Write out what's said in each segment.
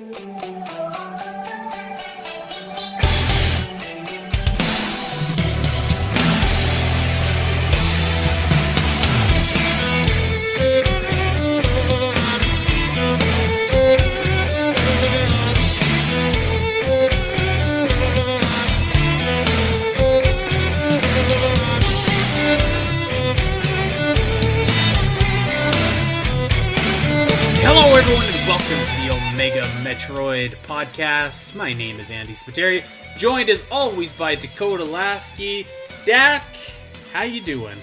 Música Metroid podcast. My name is Andy Spiteri, joined as always by Dakota Lasky. Dak, how you doing?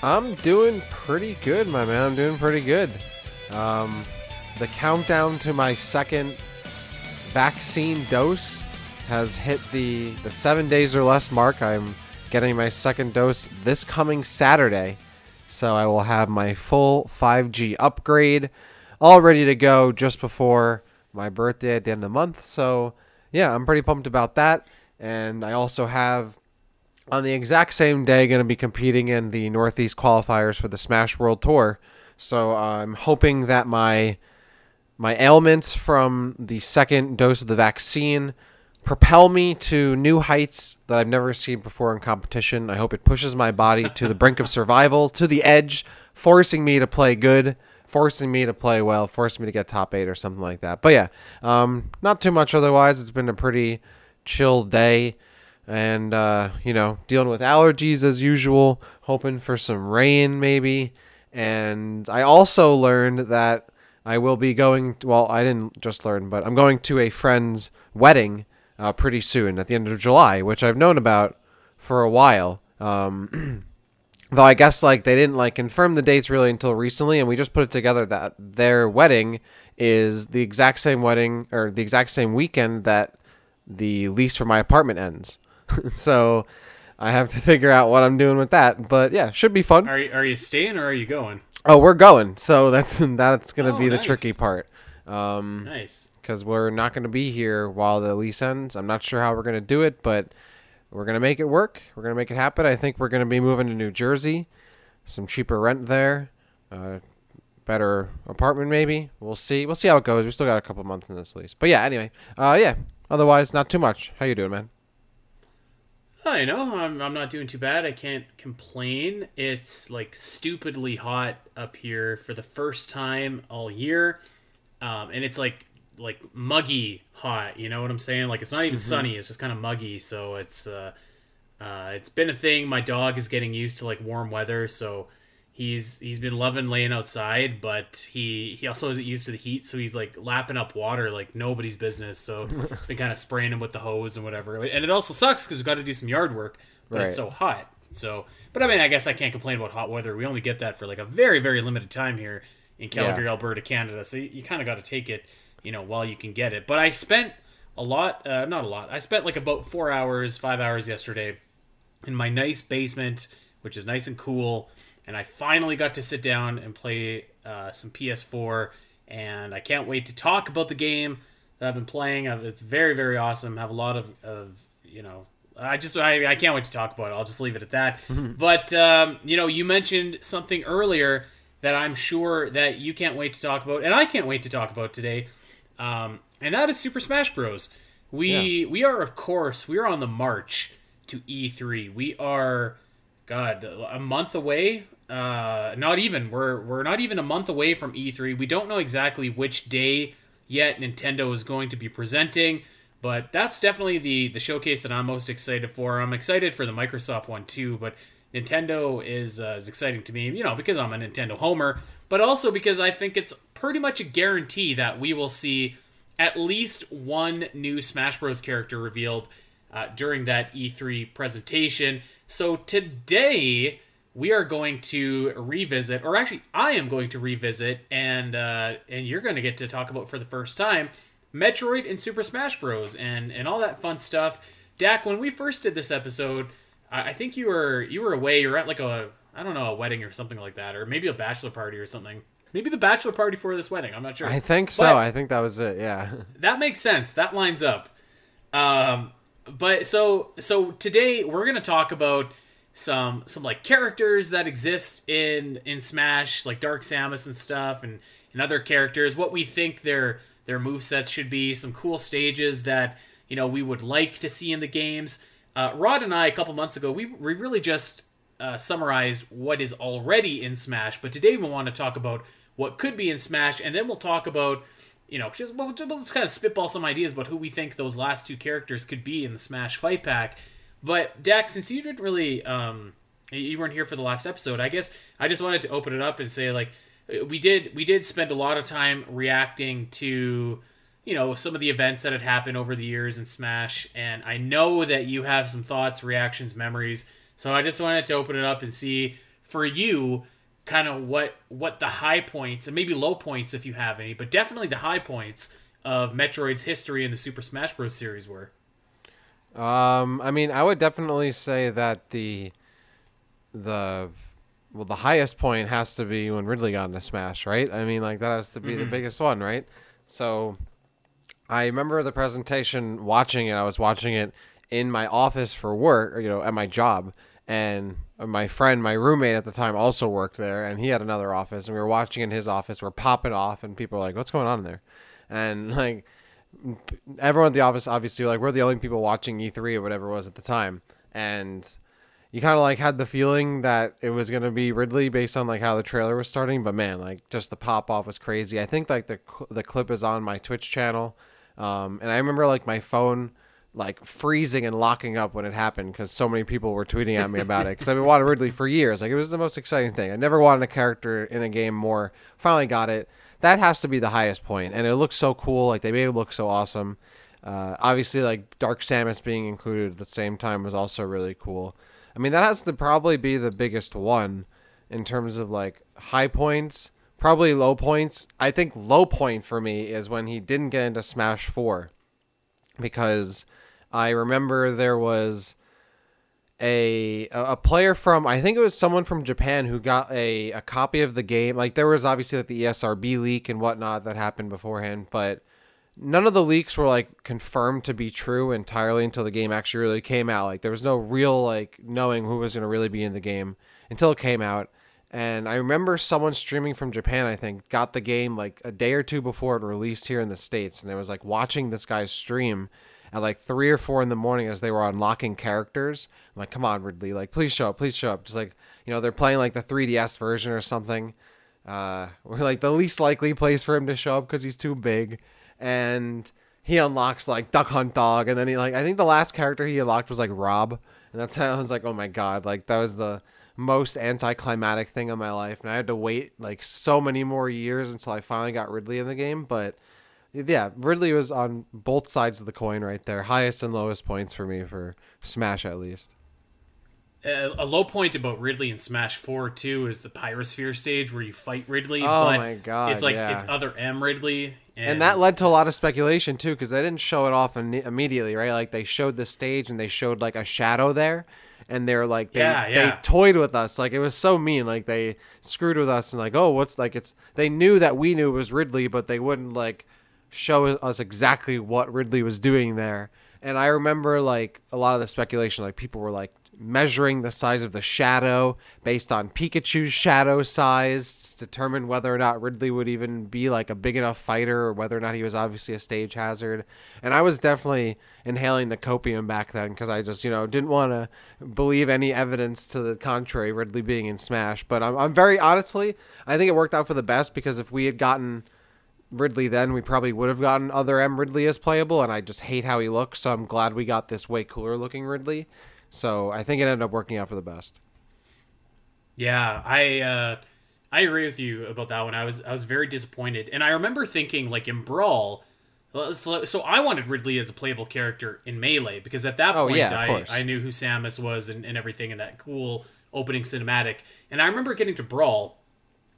I'm doing pretty good, my man. I'm doing pretty good. Um, the countdown to my second vaccine dose has hit the the seven days or less mark. I'm getting my second dose this coming Saturday, so I will have my full 5G upgrade all ready to go just before my birthday at the end of the month. So yeah, I'm pretty pumped about that. And I also have on the exact same day going to be competing in the Northeast qualifiers for the Smash World Tour. So uh, I'm hoping that my my ailments from the second dose of the vaccine propel me to new heights that I've never seen before in competition. I hope it pushes my body to the brink of survival, to the edge, forcing me to play good, forcing me to play well, forcing me to get top eight or something like that. But yeah, um, not too much otherwise. It's been a pretty chill day and uh, you know dealing with allergies as usual hoping for some rain maybe and i also learned that i will be going well i didn't just learn but i'm going to a friend's wedding uh, pretty soon at the end of july which i've known about for a while um, though i guess like they didn't like confirm the dates really until recently and we just put it together that their wedding is the exact same wedding or the exact same weekend that the lease for my apartment ends so I have to figure out what I'm doing with that. But yeah, should be fun. Are you, are you staying or are you going? Oh, we're going. So that's that's gonna Oh, be the tricky part. Um, Nice. because we're not gonna be here while the lease ends. I'm not sure how we're gonna do it, but we're gonna make it work. We're gonna make it happen. I think we're gonna be moving to New Jersey, some cheaper rent there, uh, better apartment maybe. We'll see. We'll see how it goes. We still got a couple months in this lease. But yeah, anyway. Uh, yeah. Otherwise, not too much. How you doing, man? Oh, you know, I'm, I'm not doing too bad. I can't complain. It's like stupidly hot up here for the first time all year. Um, and it's like like muggy hot, you know what I'm saying? Like it's not even sunny, it's just kind of muggy, so it's uh uh it's been a thing. My dog is getting used to like warm weather, so he's he's been loving laying outside, but he he also isn't used to the heat, so he's like lapping up water like nobody's business. So been kind of spraying him with the hose and whatever. And it also sucks because we've got to do some yard work, but it's so hot. So, but I mean, I guess I can't complain about hot weather. We only get that for like a very very limited time here in Calgary, Yeah. Alberta, Canada. So you, you kind of got to take it, you know, while you can get it. But I spent a lot, uh, not a lot. I spent like about four hours, five hours yesterday in my nice basement, which is nice and cool. And I finally got to sit down and play uh, some PS4. And I can't wait to talk about the game that I've been playing. It's very, very awesome. I have a lot of, of you know, I just I, I can't wait to talk about it. I'll just leave it at that. but um, you know, you mentioned something earlier that I'm sure that you can't wait to talk about, and I can't wait to talk about today. Um, and that is Super Smash Bros. We we are of course we are on the march to E3. We are God a month away. Uh, not even we're we're not even a month away from E3. We don't know exactly which day yet Nintendo is going to be presenting, but that's definitely the the showcase that I'm most excited for. I'm excited for the Microsoft one too, but Nintendo is uh, is exciting to me, you know, because I'm a Nintendo homer, but also because I think it's pretty much a guarantee that we will see at least one new Smash Bros. character revealed uh, during that E3 presentation. So today we are going to revisit, or actually, I am going to revisit, and uh, and you're going to get to talk about for the first time Metroid and Super Smash Bros. and and all that fun stuff. Dak, when we first did this episode, I, I think you were you were away. You were at like a I don't know a wedding or something like that, or maybe a bachelor party or something. Maybe the bachelor party for this wedding. I'm not sure. I think so. But- I think that was it. Yeah. that makes sense. That lines up. Um, but so so today we're gonna talk about some some like characters that exist in in Smash, like Dark Samus and stuff, and and other characters. What we think their their move sets should be, some cool stages that you know we would like to see in the games. Uh, Rod and I a couple months ago we we really just uh, summarized what is already in Smash, but today we want to talk about what could be in Smash, and then we'll talk about you know just we'll, we'll just kind of spitball some ideas about who we think those last two characters could be in the Smash Fight Pack. But Dak, since you didn't really um, you weren't here for the last episode, I guess I just wanted to open it up and say like we did we did spend a lot of time reacting to you know some of the events that had happened over the years in Smash, and I know that you have some thoughts, reactions, memories. So I just wanted to open it up and see for you kind of what what the high points and maybe low points if you have any, but definitely the high points of Metroid's history in the Super Smash Bros. series were. Um, I mean, I would definitely say that the the well, the highest point has to be when Ridley got into Smash, right? I mean, like that has to be mm-hmm. the biggest one, right? So, I remember the presentation, watching it. I was watching it in my office for work, or, you know, at my job, and my friend, my roommate at the time, also worked there, and he had another office, and we were watching in his office. We're popping off, and people were like, "What's going on there?" And like everyone at the office, obviously, like we're the only people watching E3 or whatever it was at the time, and you kind of like had the feeling that it was gonna be Ridley based on like how the trailer was starting, but man, like just the pop off was crazy. I think like the the clip is on my Twitch channel, um, and I remember like my phone like freezing and locking up when it happened because so many people were tweeting at me about it because I've been wanting Ridley for years. Like it was the most exciting thing. I never wanted a character in a game more. Finally got it. That has to be the highest point, and it looks so cool. Like they made it look so awesome. Uh, obviously, like Dark Samus being included at the same time was also really cool. I mean, that has to probably be the biggest one in terms of like high points, probably low points. I think low point for me is when he didn't get into Smash 4 because I remember there was a a player from I think it was someone from Japan who got a, a copy of the game. Like there was obviously like the ESRB leak and whatnot that happened beforehand, but none of the leaks were like confirmed to be true entirely until the game actually really came out. Like there was no real like knowing who was going to really be in the game until it came out. And I remember someone streaming from Japan, I think, got the game like a day or two before it released here in the States. And it was like watching this guy's stream at like three or four in the morning as they were unlocking characters. I'm like, come on, Ridley, like, please show up, please show up. Just like, you know, they're playing like the 3DS version or something. Uh, we're like the least likely place for him to show up because he's too big and he unlocks like Duck Hunt Dog, and then he like I think the last character he unlocked was like Rob, and that's how I was like, oh my god, like that was the most anticlimactic thing in my life, and I had to wait like so many more years until I finally got Ridley in the game, but. Yeah, Ridley was on both sides of the coin right there. Highest and lowest points for me for Smash at least uh, a low point about Ridley in Smash Four too is the Pyrosphere stage where you fight Ridley. Oh but my god! It's like yeah. it's other M Ridley, and... and, that led to a lot of speculation too because they didn't show it off in- immediately, right? Like they showed the stage and they showed like a shadow there, and they're like they yeah, yeah. they toyed with us, like it was so mean, like they screwed with us and like oh what's like it's they knew that we knew it was Ridley, but they wouldn't like show us exactly what Ridley was doing there. And I remember like a lot of the speculation, like people were like measuring the size of the shadow based on Pikachu's shadow size to determine whether or not Ridley would even be like a big enough fighter or whether or not he was obviously a stage hazard. And I was definitely inhaling the copium back then because I just, you know, didn't want to believe any evidence to the contrary, Ridley being in Smash. But I'm, I'm very honestly, I think it worked out for the best because if we had gotten. Ridley then we probably would have gotten other M Ridley as playable and I just hate how he looks so I'm glad we got this way cooler looking Ridley so I think it ended up working out for the best. Yeah, I uh, I agree with you about that one. I was I was very disappointed, and I remember thinking like in Brawl. So I wanted Ridley as a playable character in Melee because at that oh, point yeah, I, I knew who Samus was and, and everything in that cool opening cinematic. And I remember getting to Brawl,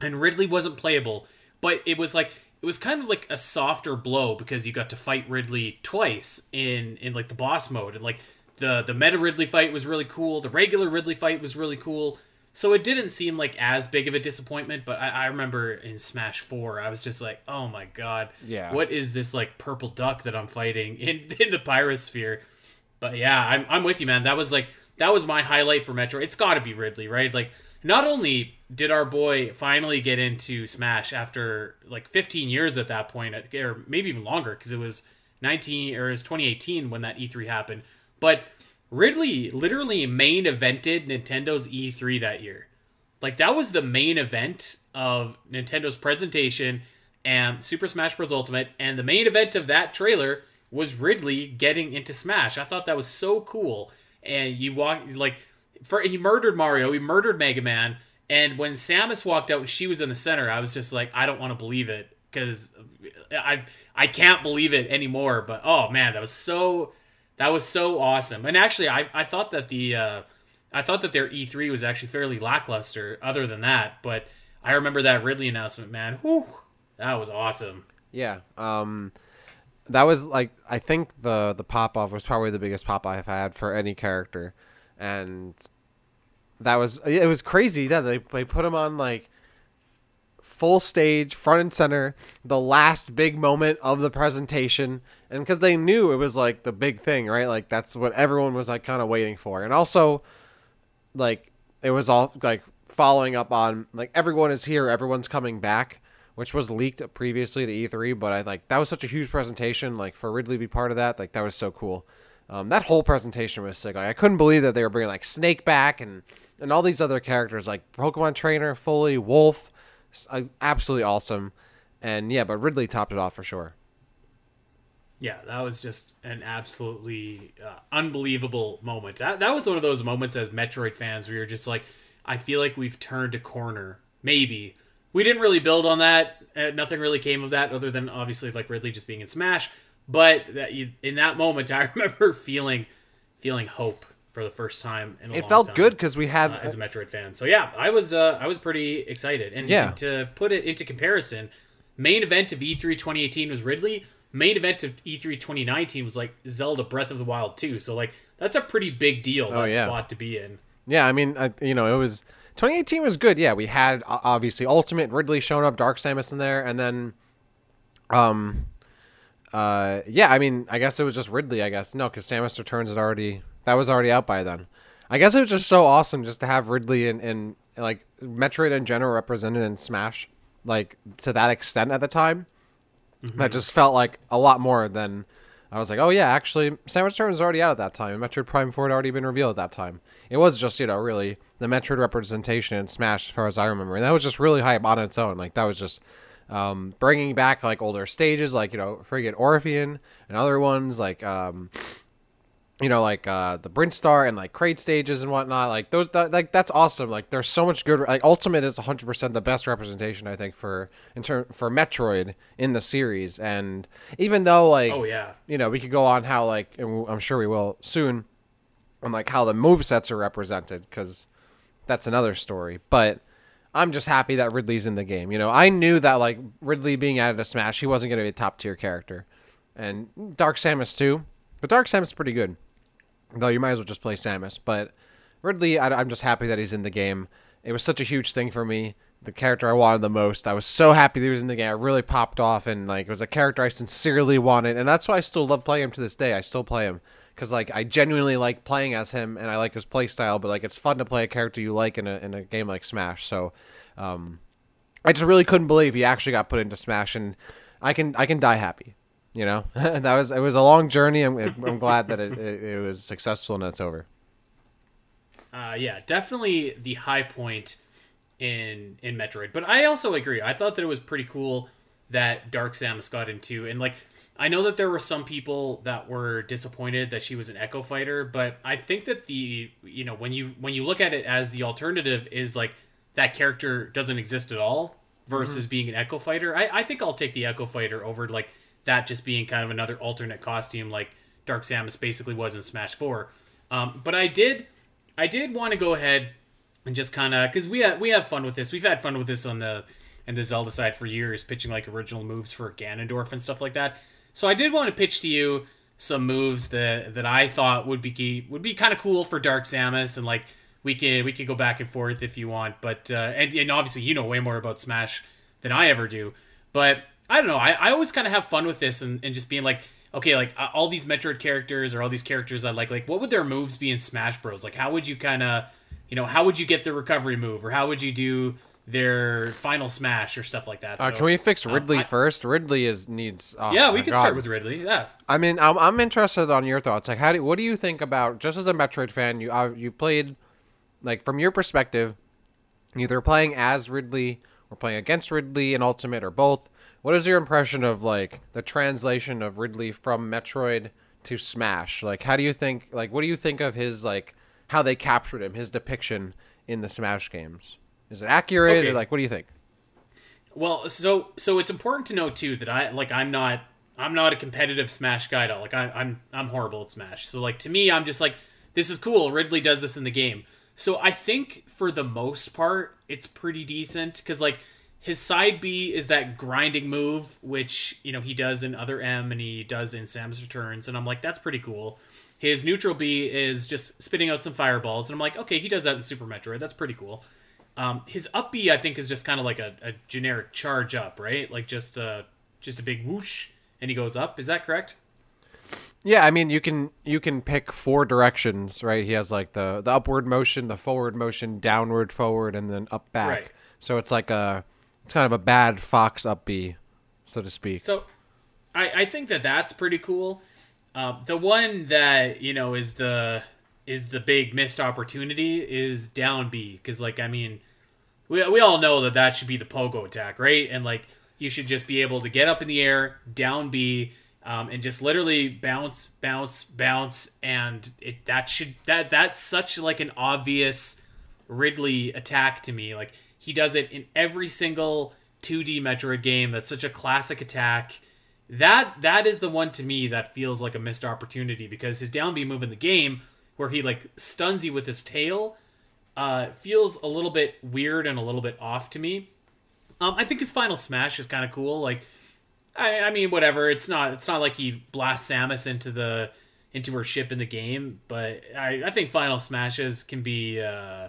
and Ridley wasn't playable, but it was like it was kind of like a softer blow because you got to fight Ridley twice in in like the boss mode and like the the meta Ridley fight was really cool. The regular Ridley fight was really cool. So it didn't seem like as big of a disappointment, but I, I remember in Smash Four, I was just like, "Oh my god, yeah, what is this like purple duck that I'm fighting in in the Pyrosphere?" But yeah, I'm I'm with you, man. That was like that was my highlight for Metro. It's got to be Ridley, right? Like not only did our boy finally get into Smash after like 15 years at that point, uh, or maybe even longer, because it was 19 or it was 2018 when that E3 happened, but Ridley literally main evented Nintendo's E3 that year. Like that was the main event of Nintendo's presentation and Super Smash Bros. Ultimate, and the main event of that trailer was Ridley getting into Smash. I thought that was so cool. And you walk like for he murdered Mario, he murdered Mega Man, and when Samus walked out and she was in the center, I was just like, I don't want to believe it because I've I can't believe it anymore. But oh man, that was so that was so awesome. And actually, I I thought that the uh, I thought that their E3 was actually fairly lackluster. Other than that, but I remember that Ridley announcement, man. Whew, that was awesome. Yeah. Um, that was like I think the the pop off was probably the biggest pop I've had for any character, and that was it was crazy that they they put him on like full stage, front and center, the last big moment of the presentation, and because they knew it was like the big thing, right? Like that's what everyone was like kind of waiting for, and also like it was all like following up on like everyone is here, everyone's coming back, which was leaked previously to E3, but I like that was such a huge presentation. Like for Ridley to be part of that, like that was so cool. Um, that whole presentation was sick. Like, I couldn't believe that they were bringing like Snake back and and all these other characters like Pokemon Trainer, Fully, Wolf, uh, absolutely awesome. And yeah, but Ridley topped it off for sure. Yeah, that was just an absolutely uh, unbelievable moment. That that was one of those moments as Metroid fans where you're just like, I feel like we've turned a corner. Maybe we didn't really build on that. Uh, nothing really came of that, other than obviously like Ridley just being in Smash. But that you, in that moment, I remember feeling feeling hope for the first time in a it felt time, good because we had uh, as a Metroid fan. So yeah, I was uh, I was pretty excited. And, Yeah. and to put it into comparison, main event of E3 2018 was Ridley. Main event of E E3 2019 was like Zelda Breath of the Wild 2. So like that's a pretty big deal. That Oh, yeah. spot to be in. Yeah, I mean, I, you know, it was 2018 was good. Yeah, we had obviously Ultimate Ridley showing up, Dark Samus in there, and then, um, uh, yeah, I mean, I guess it was just Ridley. I guess no, because Samus Returns had already that was already out by then. I guess it was just so awesome just to have Ridley and, and like Metroid in general represented in Smash, like to that extent at the time. That just felt like a lot more than I was like, oh yeah, actually, Samus Returns was already out at that time. and Metroid Prime 4 had already been revealed at that time. It was just, you know, really the Metroid representation in Smash, as far as I remember. And that was just really hype on its own. Like, that was just um, bringing back, like, older stages, like, you know, friggin' Orpheon and other ones, like, um, you know, like uh, the Brinstar and like crate stages and whatnot. Like those, that, like that's awesome. Like there's so much good. Like Ultimate is 100 percent the best representation I think for in term for Metroid in the series. And even though like Oh yeah. you know we could go on how like and I'm sure we will soon on like how the move sets are represented because that's another story. But I'm just happy that Ridley's in the game. You know, I knew that like Ridley being added to Smash, he wasn't going to be a top tier character, and Dark Samus too. But Dark Samus is pretty good, though. You might as well just play Samus. But Ridley, I, I'm just happy that he's in the game. It was such a huge thing for me. The character I wanted the most. I was so happy that he was in the game. I really popped off, and like it was a character I sincerely wanted, and that's why I still love playing him to this day. I still play him because like I genuinely like playing as him, and I like his play style. But like it's fun to play a character you like in a in a game like Smash. So, um, I just really couldn't believe he actually got put into Smash, and I can I can die happy. You know, that was it was a long journey. I'm I'm glad that it, it, it was successful and it's over. Uh, yeah, definitely the high point in in Metroid. But I also agree. I thought that it was pretty cool that Dark Samus got into, and like I know that there were some people that were disappointed that she was an Echo Fighter, but I think that the you know when you when you look at it as the alternative is like that character doesn't exist at all versus being an Echo Fighter. I, I think I'll take the Echo Fighter over like that just being kind of another alternate costume like Dark Samus basically was in Smash Four. Um, but I did I did want to go ahead and just kind of because we have we have fun with this. We've had fun with this on the and the Zelda side for years, pitching like original moves for Ganondorf and stuff like that. So I did want to pitch to you some moves that that I thought would be would be kind of cool for Dark Samus, and like we can we can go back and forth if you want. But uh, and and obviously you know way more about Smash than I ever do. But I don't know. I, I always kind of have fun with this and, and just being like, okay, like uh, all these Metroid characters or all these characters I like, like what would their moves be in Smash Bros? Like how would you kind of you know, how would you get the recovery move, or how would you do their final smash or stuff like that. Uh, So, can we fix Ridley I- first? Ridley is needs. Oh yeah, we can God. start with Ridley. Yeah. I mean, I'm, I'm interested on your thoughts. Like, how do what do you think about just as a Metroid fan? You uh, you've played, like from your perspective, either playing as Ridley or playing against Ridley in Ultimate or both. What is your impression of like the translation of Ridley from Metroid to Smash? Like, how do you think? Like, what do you think of his like how they captured him, his depiction in the Smash games? Is it accurate? Okay. Or, like, what do you think? Well, so so it's important to know too that I like I'm not I'm not a competitive Smash guy at all. Like I, I'm I'm horrible at Smash. So like to me, I'm just like this is cool. Ridley does this in the game. So I think for the most part, it's pretty decent because like his side B is that grinding move, which you know he does in other M and he does in Samus Returns, and I'm like that's pretty cool. His neutral B is just spitting out some fireballs, and I'm like, okay, he does that in Super Metroid. That's pretty cool. Um, his up B, I think, is just kind of like a, a generic charge up, right? Like just a just a big whoosh, and he goes up. Is that correct? Yeah, I mean you can you can pick four directions, right? He has like the the upward motion, the forward motion, downward forward, and then up back. Right. So it's like a it's kind of a bad fox up B, so to speak. So, I I think that that's pretty cool. Um, the one that you know is the is the big missed opportunity is down B because like I mean, we we all know that that should be the pogo attack, right? And like you should just be able to get up in the air, down B. Um, and just literally bounce, bounce, bounce, and it that should that that's such like an obvious Ridley attack to me. Like he does it in every single 2D Metroid game. That's such a classic attack. That that is the one to me that feels like a missed opportunity because his down B move in the game, where he like stuns you with his tail, uh, feels a little bit weird and a little bit off to me. Um, I think his final smash is kind of cool. Like, I, I mean, whatever. It's not. It's not like he blasts Samus into the into her ship in the game, but I, I think final smashes can be uh,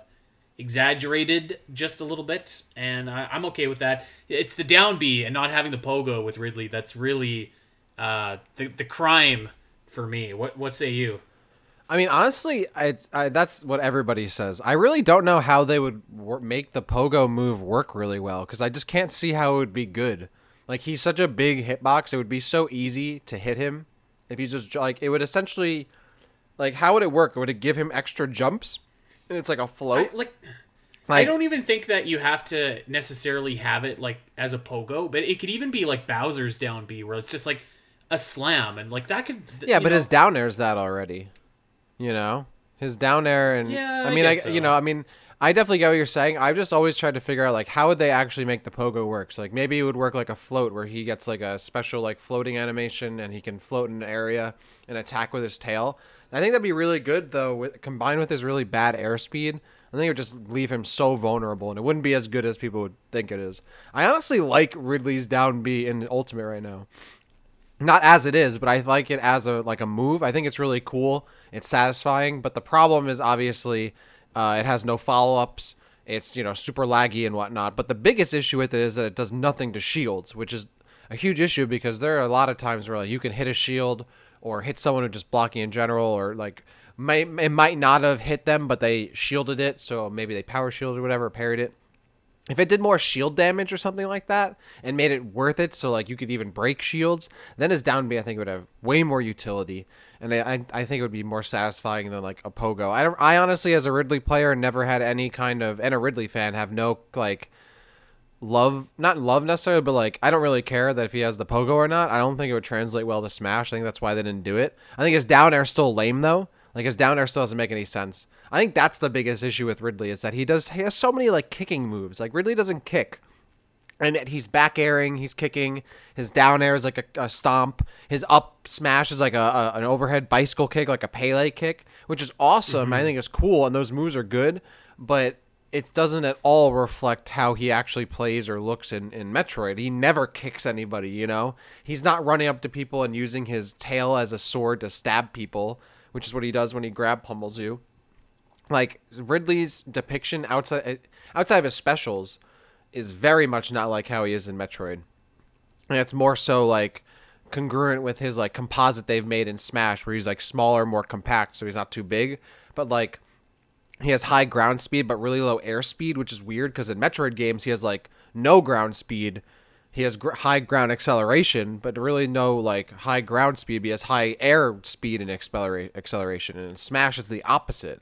exaggerated just a little bit, and I, I'm okay with that. It's the down B and not having the pogo with Ridley that's really uh, the the crime for me. What what say you? I mean, honestly, it's I, that's what everybody says. I really don't know how they would wor- make the pogo move work really well because I just can't see how it would be good. Like he's such a big hitbox, it would be so easy to hit him if you just like it would essentially like how would it work? Would it give him extra jumps? And it's like a float. I, like I don't even think that you have to necessarily have it like as a pogo, but it could even be like Bowser's down B, where it's just like a slam, and like that could. Yeah, but know, his down air is that already. You know, his down air and Yeah, I I mean, I, so. you know, I mean, I definitely get what you're saying. I've just always tried to figure out like how would they actually make the pogo work. So like maybe it would work like a float where he gets like a special like floating animation and he can float in an area and attack with his tail. I think that'd be really good though, with, combined with his really bad airspeed. I think it would just leave him so vulnerable, and it wouldn't be as good as people would think it is. I honestly like Ridley's down B in Ultimate right now not as it is, but I like it as a like a move. I think it's really cool. It's satisfying, but the problem is obviously uh, it has no follow ups. It's you know super laggy and whatnot. But the biggest issue with it is that it does nothing to shields, which is a huge issue because there are a lot of times where like, you can hit a shield or hit someone who's just blocking in general, or like may, it might not have hit them, but they shielded it, so maybe they power shielded or whatever, parried it if it did more shield damage or something like that and made it worth it so like you could even break shields then his down b i think would have way more utility. And I, I- think it would be more satisfying than like a pogo. I, don't, I honestly as a ridley player never had any kind of and a ridley fan have no like love not love necessarily but like i don't really care that if he has the pogo or not. I don't think it would translate well to smash. I think that's why they didn't do it. I think his down air still lame though. Like his down air still doesn't make any sense i think that's the biggest issue with ridley is that he does he has so many like kicking moves like ridley doesn't kick and yet he's back airing, he's kicking. His down air is like a, a stomp. His up smash is like a, a an overhead bicycle kick, like a Pele kick, which is awesome. I mm-hmm. think it's cool, and those moves are good. But it doesn't at all reflect how he actually plays or looks in, in Metroid. He never kicks anybody, you know? He's not running up to people and using his tail as a sword to stab people, which is what he does when he grab pummels you. Like Ridley's depiction outside outside of his specials is very much not like how he is in Metroid. And it's more so like congruent with his like composite they've made in Smash where he's like smaller, more compact, so he's not too big. But like he has high ground speed but really low air speed, which is weird because in Metroid games he has like no ground speed. He has gr- high ground acceleration, but really no like high ground speed. He has high air speed and acceleration. And in Smash is the opposite.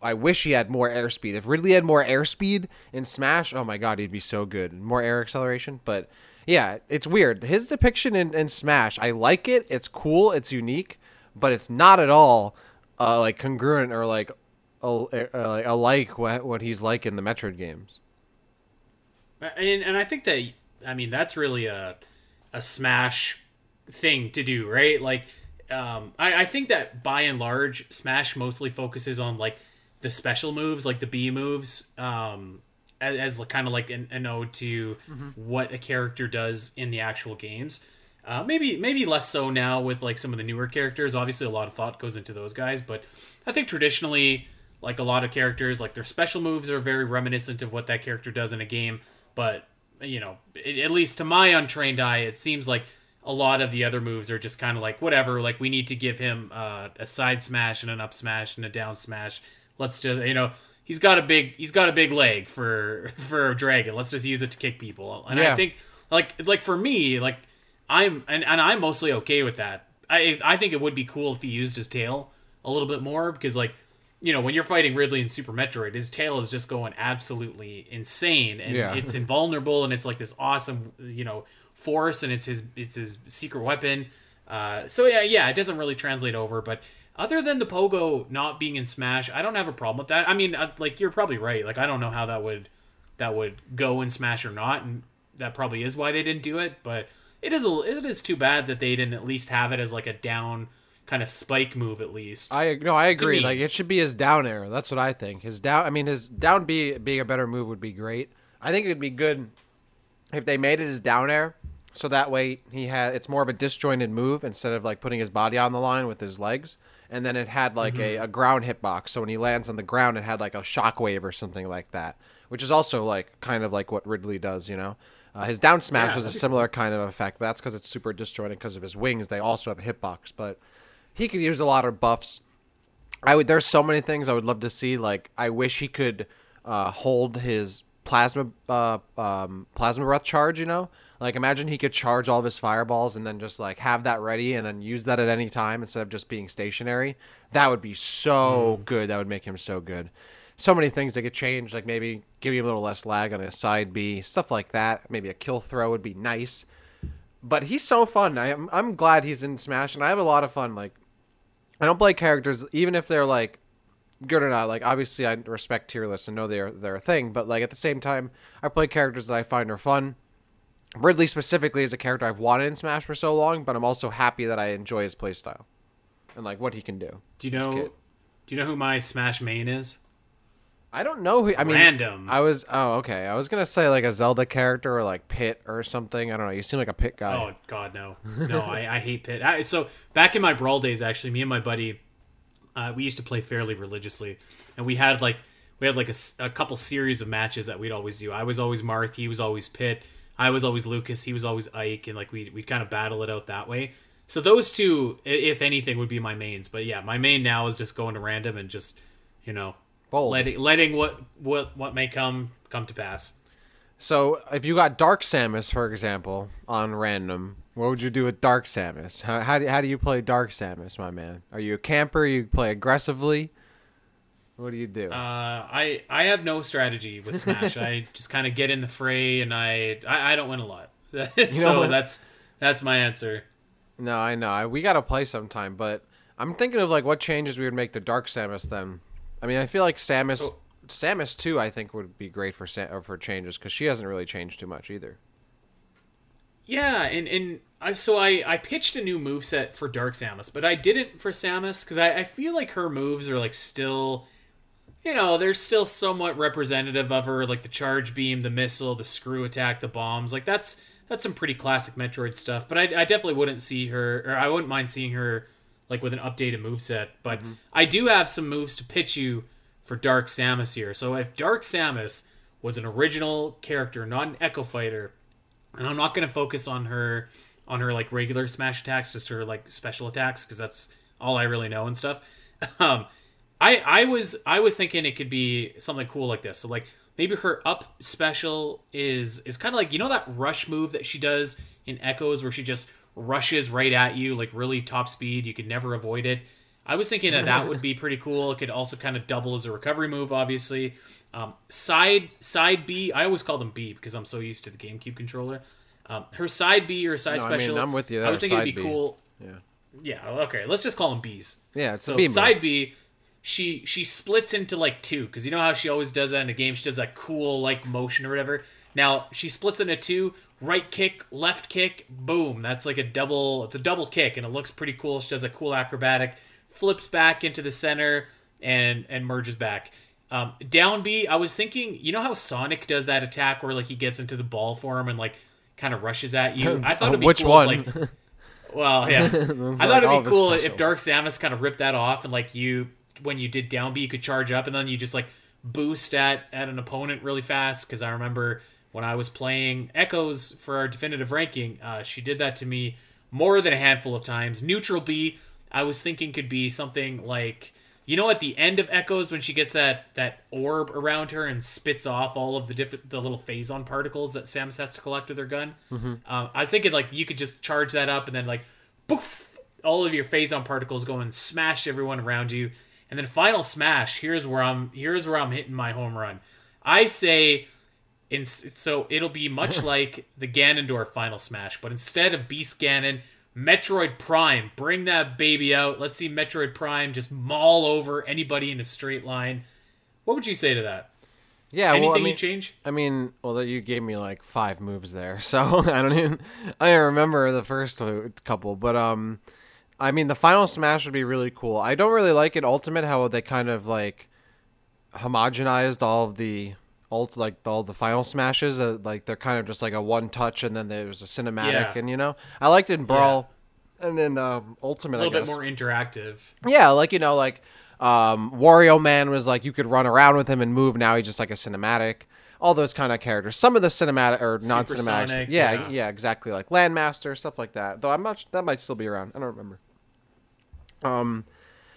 I wish he had more airspeed. If Ridley had more airspeed in Smash, oh my god, he'd be so good. More air acceleration, but yeah, it's weird. His depiction in, in Smash, I like it. It's cool. It's unique, but it's not at all uh, like congruent or like uh, alike what what he's like in the Metroid games. And and I think that I mean that's really a a Smash thing to do, right? Like, um, I I think that by and large, Smash mostly focuses on like the special moves, like the B moves. Um, as, as kind of like an, an ode to mm-hmm. what a character does in the actual games. Uh, maybe maybe less so now with like some of the newer characters. Obviously, a lot of thought goes into those guys, but I think traditionally, like a lot of characters, like their special moves are very reminiscent of what that character does in a game. But you know, it, at least to my untrained eye, it seems like a lot of the other moves are just kind of like whatever. Like we need to give him uh, a side smash and an up smash and a down smash. Let's just you know he's got a big he's got a big leg for for a dragon. Let's just use it to kick people. And yeah. I think like like for me like I'm and, and I'm mostly okay with that. I I think it would be cool if he used his tail a little bit more because like you know when you're fighting Ridley in Super Metroid, his tail is just going absolutely insane and yeah. it's invulnerable and it's like this awesome you know force and it's his it's his secret weapon. Uh, so yeah, yeah, it doesn't really translate over, but other than the pogo not being in Smash, I don't have a problem with that. I mean, uh, like you're probably right. Like I don't know how that would that would go in Smash or not, and that probably is why they didn't do it. But it is a it is too bad that they didn't at least have it as like a down kind of spike move at least. I no, I agree. Like it should be his down air. That's what I think. His down. I mean, his down B being a better move would be great. I think it'd be good if they made it his down air, so that way he had it's more of a disjointed move instead of like putting his body on the line with his legs and then it had like mm-hmm. a, a ground hitbox. So when he lands on the ground, it had like a shockwave or something like that, which is also like kind of like what Ridley does, you know. Uh, his down smash yeah, was a similar kind of effect, but that's because it's super disjointed because of his wings. They also have a hitbox, but he could use a lot of buffs. I would. There's so many things I would love to see. Like I wish he could uh, hold his plasma uh, um, plasma breath charge. You know, like imagine he could charge all of his fireballs and then just like have that ready and then use that at any time instead of just being stationary. That would be so mm. good. That would make him so good. So many things that could change, like maybe give him a little less lag on his side B, stuff like that. Maybe a kill throw would be nice. But he's so fun. I am I'm glad he's in Smash and I have a lot of fun. Like I don't play characters even if they're like good or not. Like obviously I respect tier lists and know they're they're a thing, but like at the same time I play characters that I find are fun Ridley specifically is a character I've wanted in Smash for so long, but I'm also happy that I enjoy his playstyle and like what he can do. Do you know? Do you know who my Smash main is? I don't know who. I mean, random. I was. Oh, okay. I was gonna say like a Zelda character or like Pit or something. I don't know. You seem like a Pit guy. Oh God, no, no. I, I hate Pit. I, so back in my brawl days, actually, me and my buddy, uh, we used to play fairly religiously, and we had like we had like a, a couple series of matches that we'd always do. I was always Marth. He was always Pit I was always Lucas, he was always Ike, and like we we kind of battle it out that way. So those two, if anything, would be my mains. But yeah, my main now is just going to random and just you know Bold. letting letting what what what may come come to pass. So if you got Dark Samus, for example, on random, what would you do with Dark Samus? How how do, how do you play Dark Samus, my man? Are you a camper? You play aggressively? What do you do? Uh, I I have no strategy with Smash. I just kind of get in the fray, and I I, I don't win a lot. so that's that's my answer. No, I know. We got to play sometime, but I'm thinking of like what changes we would make to Dark Samus. Then, I mean, I feel like Samus so, Samus too. I think would be great for for changes because she hasn't really changed too much either. Yeah, and and I, so I I pitched a new move set for Dark Samus, but I didn't for Samus because I, I feel like her moves are like still you know, they're still somewhat representative of her, like the charge beam, the missile, the screw attack, the bombs. Like that's that's some pretty classic Metroid stuff. But I, I definitely wouldn't see her, or I wouldn't mind seeing her like with an updated move set. But mm-hmm. I do have some moves to pitch you for Dark Samus here. So if Dark Samus was an original character, not an Echo Fighter, and I'm not going to focus on her on her like regular smash attacks, just her like special attacks because that's all I really know and stuff. Um, I I was I was thinking it could be something cool like this. So like maybe her up special is is kind of like you know that rush move that she does in Echoes where she just rushes right at you like really top speed. You could never avoid it. I was thinking that that would be pretty cool. It could also kind of double as a recovery move, obviously. Um, side side B, I always call them B because I'm so used to the GameCube controller. Um, her side B or side No, I special. mean, I'm with you I was thinking it'd be B. cool. Yeah. Yeah, okay. Let's just call them B's. Yeah, it's So a B move. side B, she she splits into like two because you know how she always does that in a game. She does that cool like motion or whatever. Now she splits into two. Right kick, left kick, boom. That's like a double. It's a double kick, and it looks pretty cool. She does a cool acrobatic, flips back into the center, and and merges back. Um, down B, I was thinking, you know how Sonic does that attack where like he gets into the ball form and like kind of rushes at you. I thought it'd be Which cool one? If, like, well, yeah. I thought all it'd be cool if. Dark Samus kind of ripped that off and like you when you did down B you could charge up and then you just like boost at at an opponent really fast because I remember when I was playing Echoes for our definitive ranking, uh, she did that to me more than a handful of times. Neutral B, I was thinking could be something like you know at the end of Echoes when she gets that that orb around her and spits off all of the different the little phazon particles that Samus has to collect with her gun. Um, I was thinking like you could just charge that up and then like poof, all of your phazon particles go and smash everyone around you. And then final smash. Here's where I'm. Here's where I'm hitting my home run. I say, in so it'll be much like the Ganondorf final smash, but instead of Beast Ganon, Metroid Prime. Bring that baby out. Let's see Metroid Prime just maul over anybody in a straight line. What would you say to that? Yeah, Anything well, I you change? I mean, well, you gave me like five moves there, so I don't even, I don't remember the first couple. But um, I mean, the final smash would be really cool. I don't really like in Ultimate how they kind of like homogenized all of the ult like all the final smashes. Uh, like they're kind of just like a one touch, and then there's a cinematic, Yeah. and you know, I liked it in Brawl, and then um, Ultimate. A little bit more interactive. Yeah, like you know, like um, Wario Man was like you could run around with him and move. Now he's just like a cinematic. All those kind of characters. Some of the cinematic or non-cinematic. Yeah, yeah. yeah, exactly. Like Landmaster stuff like that. Though I'm not. That might still be around. I don't remember. Um,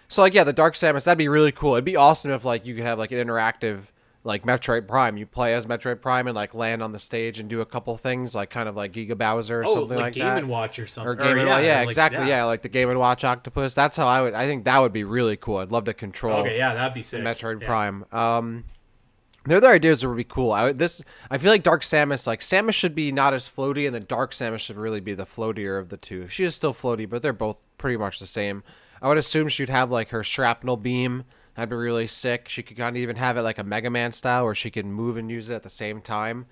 so like yeah, the Dark Samus that'd be really cool. It'd be awesome if like you could have like an interactive like Metroid Prime. You play as Metroid Prime and like land on the stage and do a couple things like kind of like Giga Bowser or Oh, something like, that. like Game that and Watch or something. or Game and yeah, Watch. Yeah, like exactly. that. Yeah, like the Game and Watch Octopus. That's how I would. I think that would be really cool. I'd love to control Okay, yeah, that'd be sick. Metroid Yeah. Prime. Um, the other ideas would be cool. I would- this I feel like Dark Samus. Like Samus should be not as floaty, and the Dark Samus should really be the floatier of the two. She is still floaty, but they're both pretty much the same. I would assume she'd have like her shrapnel beam. That'd be really sick. She could kind of even have it like a Mega Man style, where she can move and use it at the same time.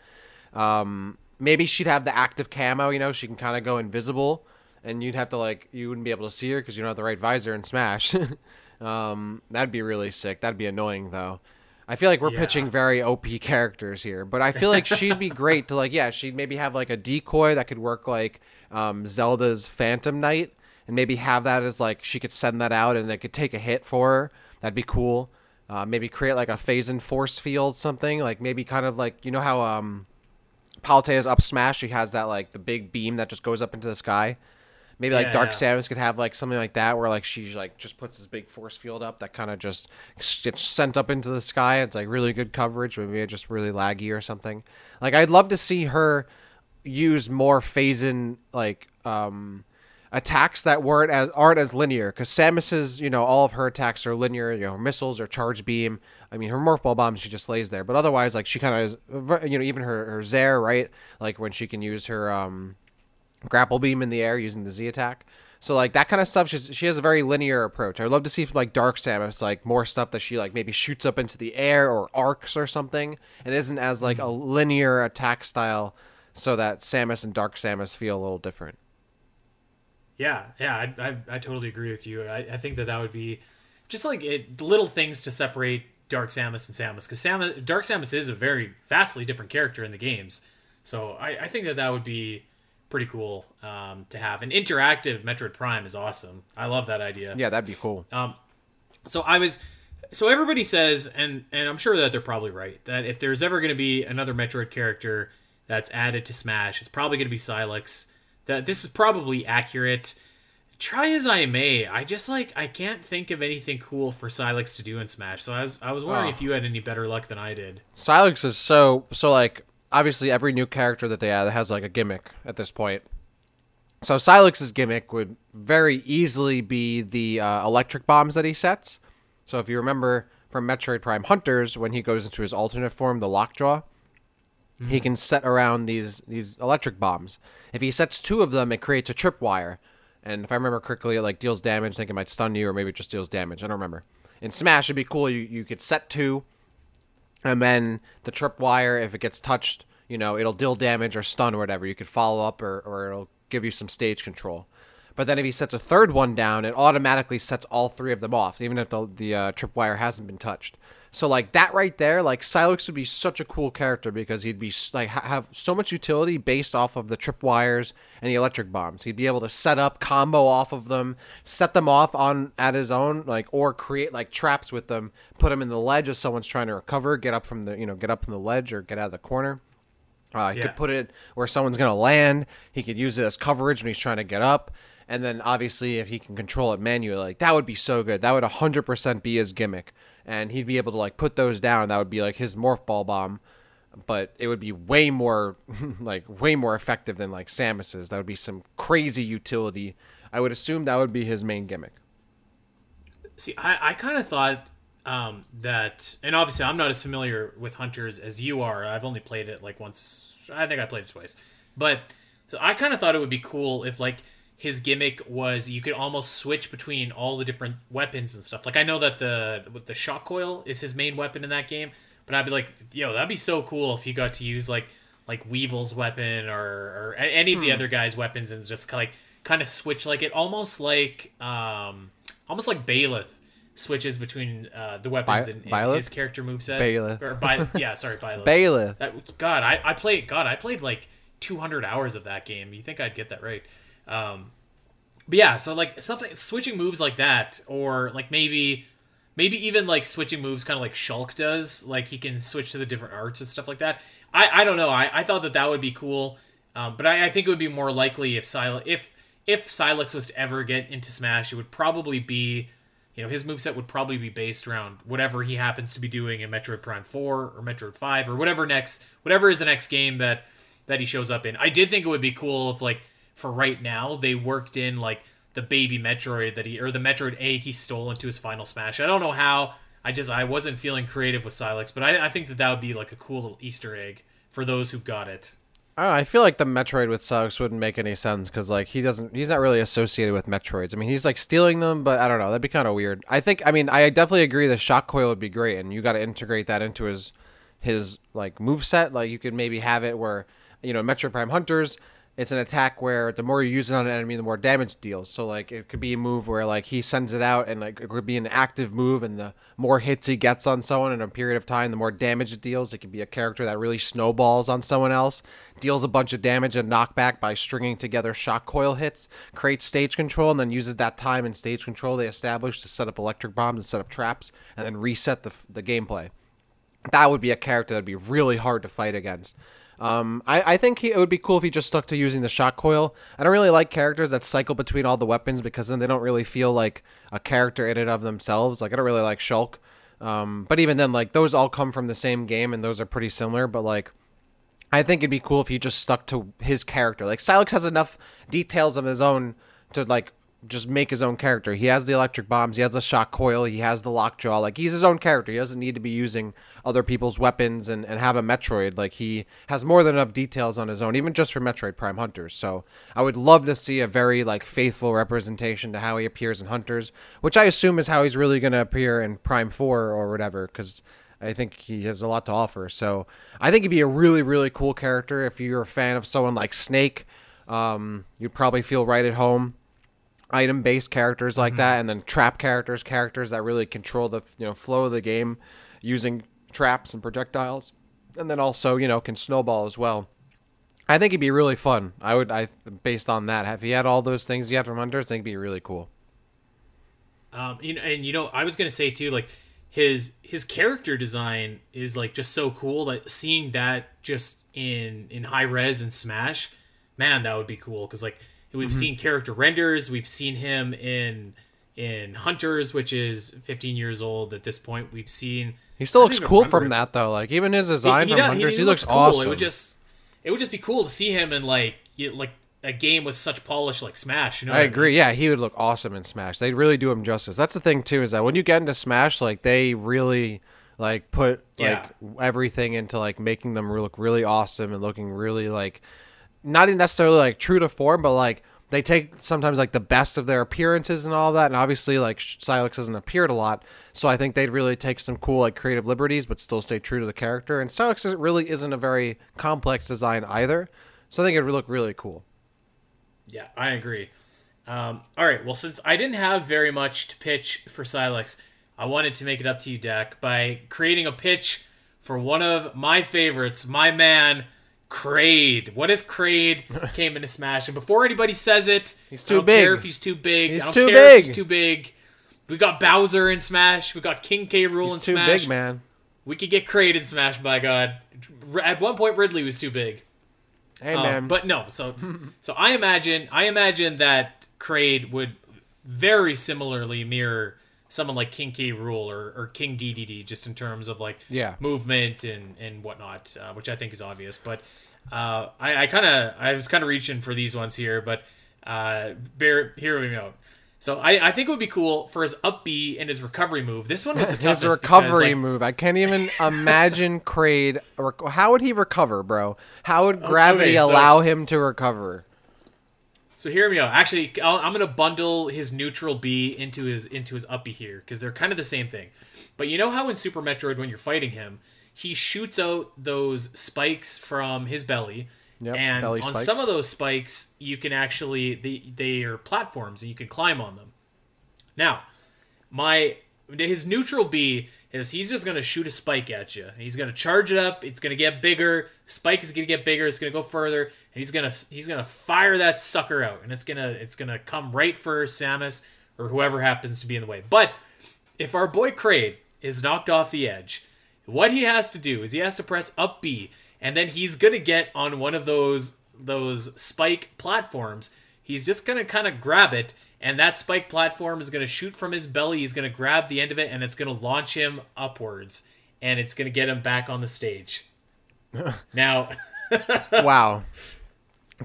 Um, maybe she'd have the active camo. You know, she can kind of go invisible, and you'd have to like you wouldn't be able to see her because you don't have the right visor and Smash. um, that'd be really sick. That'd be annoying though. I feel like we're Yeah. pitching very OP characters here, but I feel like she'd be great to like yeah, she'd maybe have like a decoy that could work like um, Zelda's Phantom Knight, and maybe have that as like she could send that out and it could take a hit for her. That'd be cool. Uh, maybe create like a Phazon force field, something like maybe kind of like you know how um, Palutena's up smash. She has that like the big beam that just goes up into the sky. Maybe like Yeah, Dark yeah. Samus could have like something like that, where like she like just puts this big force field up that kind of just gets sent up into the sky. It's like really good coverage. Maybe it's just really laggy or something. Like I'd love to see her use more Phazon like um attacks that weren't as aren't as linear because Samus's you know all of her attacks are linear you know missiles or charge beam. I mean her morph ball bomb she just lays there. But otherwise like she kind of is you know even her her Zair right? Like when she can use her um grapple beam in the air using the Z attack. So like that kind of stuff she's, she has a very linear approach. I'd love to see from like Dark Samus like more stuff that she like maybe shoots up into the air or arcs or something and isn't as like a linear attack style so that Samus and Dark Samus feel a little different Yeah, yeah, I, I, I totally agree with you. I, I think that that would be just like it, little things to separate Dark Samus and Samus, because Samus, Dark Samus is a very vastly different character in the games. So I, I think that that would be pretty cool um, to have. An interactive Metroid Prime is awesome. I love that idea. yeah that'd be cool Um, so I was, so everybody says, and and I'm sure that they're probably right that if there's ever going to be another Metroid character that's added to Smash, it's probably going to be Sylux. That this is probably accurate. try as I may, I just like I can't think of anything cool for Sylux to do in Smash. So I was I was wondering Oh. if you had any better luck than I did. Sylux is so so like obviously every new character that they add has like a gimmick at this point. So Sylux's gimmick would very easily be the uh, electric bombs that he sets. So if you remember from Metroid Prime Hunters, when he goes into his alternate form, the Lockjaw, he can set around these these electric bombs. If he sets two of them, it creates a tripwire. And if I remember correctly, it like deals damage. I think it might stun you, or maybe it just deals damage. I don't remember. In Smash, it'd be cool. You you could set two, and then the tripwire, if it gets touched, you know, it'll deal damage or stun or whatever. You could follow up, or or it'll give you some stage control. But then if he sets a third one down, it automatically sets all three of them off, even if the the uh, tripwire hasn't been touched. So like that right there, like Sylux would be such a cool character because he'd be like ha- have so much utility based off of the tripwires and the electric bombs. He'd be able to set up combo off of them, set them off on at his own, like or create like traps with them, put them in the ledge if someone's trying to recover, get up from the you know get up from the ledge or get out of the corner. Uh, he Yeah. could put it where someone's going to land. He could use it as coverage when he's trying to get up. And then obviously, if he can control it manually, like that would be so good. That would 100% be his gimmick. And he'd be able to like put those down. That would be like his morph ball bomb. But it would be way more, like way more effective than like Samus's. That would be some crazy utility. I would assume that would be his main gimmick. See, I, I kind of thought um, that, and obviously I'm not as familiar with Hunters as you are. I've only played it like once. I think I played it twice, but so I kind of thought it would be cool if like his gimmick was you could almost switch between all the different weapons and stuff. Like I know that the with the shock coil is his main weapon in that game, but I'd be like, yo, that'd be so cool if you got to use like like Weavel's weapon or, or any of the other guys' weapons and just kind of like kind of switch like it almost like um almost like Bailiff switches between uh, the weapons in, in his character moveset. Byleth. Or by, yeah, sorry, Byleth. Byleth. That, God, I, I played. God, I played like 200 hours of that game. You think I'd get that right? Um, but yeah, so like something switching moves like that, or like maybe, maybe even like switching moves, kind of like Shulk does. Like he can switch to the different arts and stuff like that. I, I don't know. I, I thought that that would be cool, um, but I, I think it would be more likely if Sil if if Sylux was to ever get into Smash, it would probably be you know his moveset would probably be based around whatever he happens to be doing in Metroid Prime 4 or Metroid 5 or whatever next whatever is the next game that that he shows up in. I did think it would be cool if like for right now they worked in like the baby Metroid that he or the Metroid egg he stole into his final smash. I don't know how. I just I wasn't feeling creative with Sylux, but I, I think that that would be like a cool little Easter egg for those who got it. I feel like the Metroid with Sylux wouldn't make any sense because like he doesn't he's not really associated with Metroids. I mean he's like stealing them, but I don't know that'd be kind of weird. I think I mean I definitely agree the shock coil would be great, and you got to integrate that into his his like move set. Like you could maybe have it where you know Metroid Prime Hunters. It's an attack where the more you use it on an enemy, the more damage it deals. So like it could be a move where like he sends it out and like it could be an active move, and the more hits he gets on someone in a period of time, the more damage it deals. It could be a character that really snowballs on someone else, deals a bunch of damage and knockback by stringing together shock coil hits, creates stage control, and then uses that time and stage control they established to set up electric bombs and set up traps, and then reset the the gameplay that would be a character that'd be really hard to fight against. Um, I, I think he, it would be cool if he just stuck to using the shock coil. I don't really like characters that cycle between all the weapons because then they don't really feel like a character in and of themselves. Like I don't really like Shulk. Um, but even then, like those all come from the same game and those are pretty similar. But like, I think it'd be cool if he just stuck to his character. Like Sylux has enough details of his own to like just make his own character. He has the electric bombs, he has the shock coil, he has the lockjaw. Like he's his own character. He doesn't need to be using other people's weapons and, and have a Metroid. Like he has more than enough details on his own, even just for Metroid Prime Hunters. So I would love to see a very like faithful representation to how he appears in Hunters, which I assume is how he's really gonna appear in Prime Four or whatever, because I think he has a lot to offer. So I think he'd be a really, really cool character. If you're a fan of someone like Snake, um, you'd probably feel right at home. Item based characters like that, and then trap characters, characters that really control the you know flow of the game using traps and projectiles, and then also you know can snowball as well. I think it'd be really fun. I would, I based on that, if he had all those things he had from Hunters, I think it'd be really cool. Um, you know, and you know, I was gonna say too, like his his character design is like just so cool that seeing that just in in high res and Smash, man, that would be cool. Because like We've Mm-hmm. seen character renders. We've seen him in in Hunters, which is 15 years old at this point. We've seen He still looks cool from if- that though. Like even his design from does- Hunters, he, looks, cool. awesome. It would just it would just be cool to see him in like you- like a game with such polish like Smash. You know, I what mean? agree. Yeah, he would look awesome in Smash. They'd really do him justice. That's the thing too, is that when you get into Smash, like they really like put like everything into like making them look really awesome and looking really like not even necessarily like true to form, but like they take sometimes like the best of their appearances and all that. And obviously, like Sylux hasn't appeared a lot, so I think they'd really take some cool like creative liberties, but still stay true to the character. And Sylux really isn't a very complex design either, so I think it'd look really cool. Yeah, I agree. Um, all right, well, since I didn't have very much to pitch for Sylux, I wanted to make it up to you, Dak, by creating a pitch for one of my favorites, my man, Kraid. What if Kraid came into Smash? And before anybody says it, He's I too don't care big. if he's too big. He's I don't too care if big. he's too big. We got Bowser in Smash. We got King K. Rool He's in too Smash. big, man. We could get Kraid in Smash, by God. At one point, Ridley was too big. Hey, Um, man. but no, so so I imagine I imagine that Kraid would very similarly mirror someone like King K. Rool or, or King DDD, just in terms of like Yeah. movement and and whatnot, uh, which I think is obvious. But uh, I, I kind of I was kind of reaching for these ones here, but uh, bear hear me out. So I, I think it would be cool for his up B and his recovery move. This one was the toughest. his recovery because, like, move. I can't even imagine Kraid. rec- How would he recover, bro? How would gravity okay, so- allow him to recover? So hear me out. Actually, I'll, I'm gonna bundle his neutral B into his into his up B here because they're kind of the same thing. But you know how in Super Metroid when you're fighting him, he shoots out those spikes from his belly, Yep, and belly on spikes. some of those spikes you can actually they they are platforms and you can climb on them. Now, my his neutral B is he's just gonna shoot a spike at you. He's gonna charge it up. It's gonna get bigger. Spike is gonna get bigger. It's gonna go further, and he's gonna he's gonna fire that sucker out, and it's gonna it's gonna come right for Samus or whoever happens to be in the way. But if our boy Kraid is knocked off the edge, what he has to do is he has to press up B, and then he's gonna get on one of those those spike platforms. He's just gonna kind of grab it, and that spike platform is gonna shoot from his belly. He's gonna grab the end of it, and it's gonna launch him upwards, and it's gonna get him back on the stage. now, wow,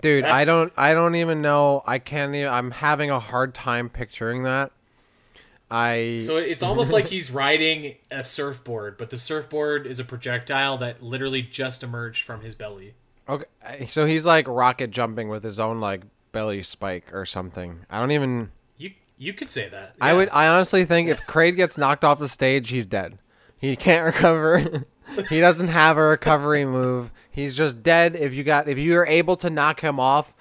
dude, I don't. I don't even know. I can't. Even, I'm having a hard time picturing that. I. so it's almost like he's riding a surfboard, but the surfboard is a projectile that literally just emerged from his belly. okay, so he's like rocket jumping with his own like belly spike or something. I don't even. You you could say that. I would. I honestly think if Kraid gets knocked off the stage, he's dead. He can't recover. he doesn't have a recovery move. He's just dead. If you got, if you are able to knock him off,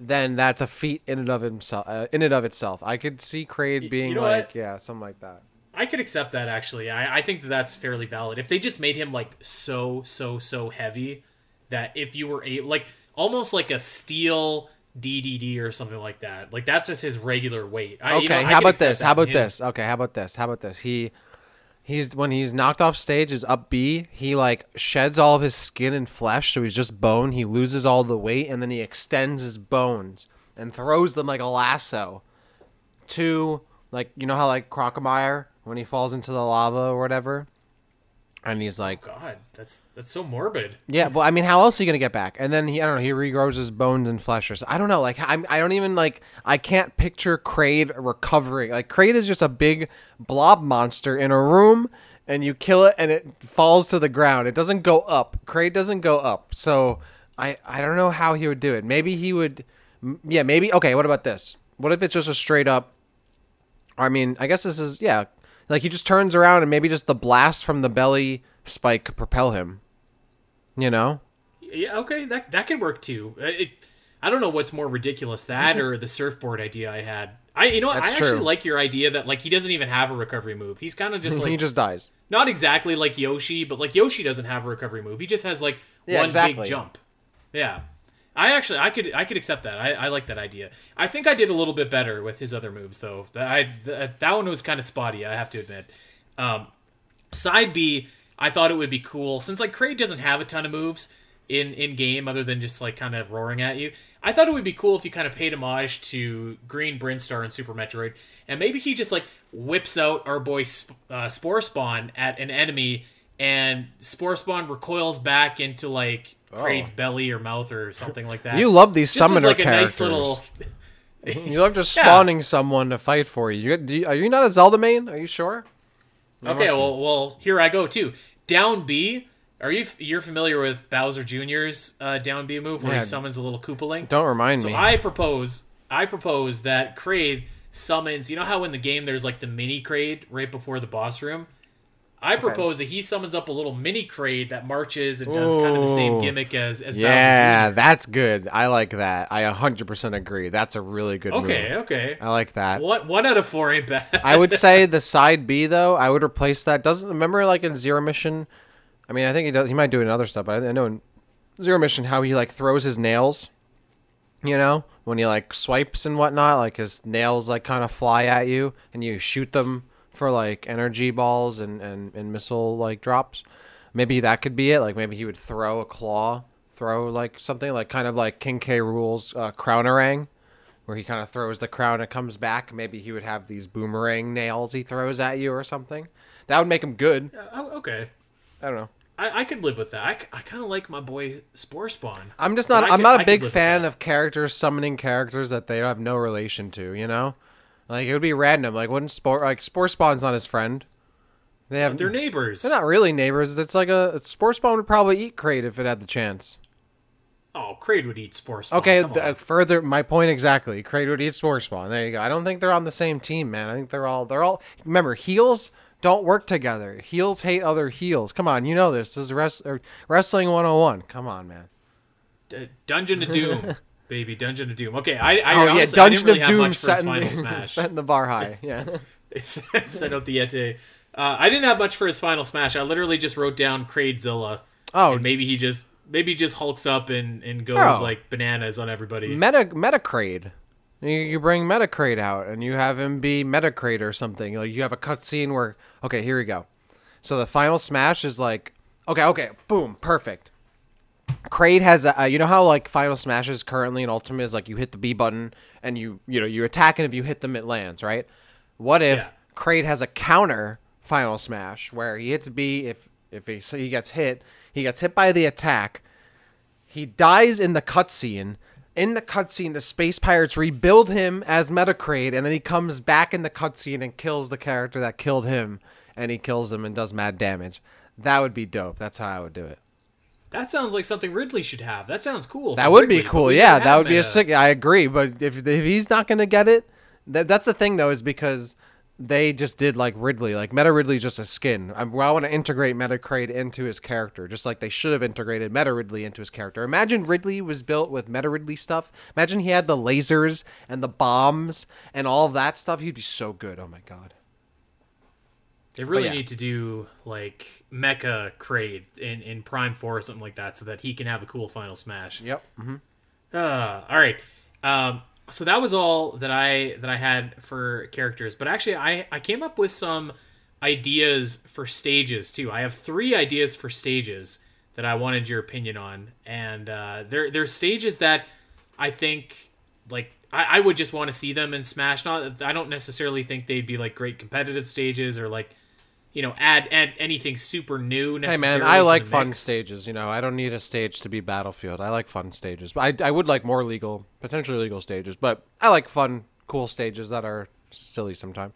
then that's a feat in and of himself. Uh, in and of itself, I could see Kraid being you know like, what? yeah, something like that. I could accept that actually. I, I think that that's fairly valid. If they just made him like so so so heavy that if you were able like almost like a steel DDD or something like that, like that's just his regular weight. I, Okay, you know, how about this? How about His- this? Okay, how about this? How about this? He he's when he's knocked off stage is up B, he like sheds all of his skin and flesh, so he's just bone. He loses all the weight and then he extends his bones and throws them like a lasso to like you know how like Crocomire when he falls into the lava or whatever? And he's like oh, God, that's that's so morbid. yeah, well, I mean, how else are you gonna get back? And then he, I don't know, he regrows his bones and flesh, or so. I don't know. Like, I'm, I don't even like, I can't picture Kraid recovering. Like, Kraid is just a big blob monster in a room, and you kill it, and it falls to the ground. It doesn't go up. Kraid doesn't go up. So, I, I don't know how he would do it. Maybe he would, yeah, maybe. Okay, what about this? What if it's just a straight up? I mean, I guess this is yeah. Like he just turns around and maybe just the blast from the belly spike could propel him. You know? Yeah, okay, that that could work too. Uh, It, I don't know what's more ridiculous, that or the surfboard idea I had. I you know what, I actually true. like your idea that like he doesn't even have a recovery move. He's kind of just like he just dies. not exactly like Yoshi, but like Yoshi doesn't have a recovery move. He just has like Yeah, one exactly. big jump. Yeah. I actually I could I could accept that. I, I like that idea. I think I did a little bit better with his other moves though. That I that, one was kind of spotty, I have to admit. Um, side B, I thought it would be cool since like Kraid doesn't have a ton of moves. in in game other than just like kind of roaring at you. I thought it would be cool if you kind of paid homage to Green Brinstar in Super Metroid, and maybe he just like whips out our boy uh, Spore Spawn at an enemy, and Spore Spawn recoils back into like Kraid's belly or mouth or something like that. You love these Just as, summoner like a characters. nice little. You love just Yeah. spawning someone to fight for you. You. Are you not a Zelda main? Are you sure? Okay, well, well, here I go too. Down B. Are you you're familiar with Bowser Jr.'s uh, down B move where Yeah. he summons a little Koopaling? Don't remind So me. I propose, I propose that Kraid summons. You know how in the game there's like the mini Kraid right before the boss room. I propose that he summons up a little mini Kraid that marches and does kind of the same gimmick as as yeah, Bowser that's good. I like that. I 100% agree. That's a really good Jr. Okay, move. okay. I like that. One one out of four ain't bad. I would say the side B though. I would replace that. Doesn't remember like in Zero Mission. I mean, I think he does. He might do it in other stuff, but I, I know in Zero Mission how he like throws his nails. You know, when he like swipes and whatnot, like his nails like kind of fly at you, and you shoot them for like energy balls and and and missile like drops. Maybe that could be it. Like maybe he would throw a claw, throw like something like kind of like King K. Rool's uh, Crownerang where he kind of throws the crown and comes back. Maybe he would have these boomerang nails he throws at you or something. That would make him good. Oh, okay. I don't know. I, I could live with that. I, I kind of like my boy Spore Spawn. I'm just not. I'm could- not a big fan of characters summoning characters that they have no relation to. You know, like it would be random. Like wouldn't Spore like Spore Spawn's not his friend. They have. They're neighbors. They're not really neighbors. It's like a Spore Spawn would probably eat Kraid if it had the chance. Oh, Kraid would eat Spore Spawn. Okay, th- further my point exactly. Kraid would eat Spore Spawn. There you go. I don't think they're on the same team, man. I think they're all they're all remember heels don't work together. Heels hate other heels. Come on, you know this. This is rest, or wrestling 101. Come on, man. D- Dungeon of Doom, baby, Dungeon of Doom. Okay, I, I oh yeah, honestly, I didn't Dungeon really of have Doom much for his setting, final the, smash. setting the bar high. Yeah. Send out the Yeti. Uh, I didn't have much for his final smash. I literally just wrote down Kraidzilla. Oh, and maybe he just maybe he just hulks up and, and goes Bro. like bananas on everybody. Meta Metacrade. You, you bring Meta Kraid out and you have him be Meta Kraid or something. Like you have a cutscene where okay, here we go. So the final smash is like okay, okay, boom, perfect. Kraid has a, uh, you know how like final Smash is currently in Ultimate is like you hit the B button and you you know you attack and if you hit them it lands right. What if Yeah. Kraid has a counter final smash where he hits B if if he, so he gets hit he gets hit by the attack he dies in the cutscene. In the cutscene, the space pirates rebuild him as Meta Kraid, and then he comes back in the cutscene and kills the character that killed him, and he kills him and does mad damage. That would be dope. That's how I would do it. That sounds like something Ridley should have. That sounds cool. That would be Ridley, but cool. Yeah, that would be a sick. I agree, but if if he's not gonna get it, that, that's the thing though, is because they just did like Ridley. Like Meta Ridley's just a skin. I, I want to integrate Meta Kraid into his character, just like they should have integrated Meta Ridley into his character. Imagine Ridley was built with Meta Ridley stuff. Imagine he had the lasers and the bombs and all that stuff. He'd be so good. Oh my god. They really yeah. need to do like Mecha Kraid in, in Prime Four or something like that, so that he can have a cool final smash. Yep. hmm Uh, all right. Um, so that was all that I that I had for characters. But actually, I I came up with some ideas for stages too. I have three ideas for stages that I wanted your opinion on, and uh, they're they're stages that I think like I, I would just want to see them in Smash. Not I don't necessarily think they'd be like great competitive stages or like you know add add anything super new. Hey man, I like fun mix. stages. You know, I don't need a stage to be Battlefield. I like fun stages, but I, I would like more legal, potentially legal stages. But I like fun, cool stages that are silly sometimes.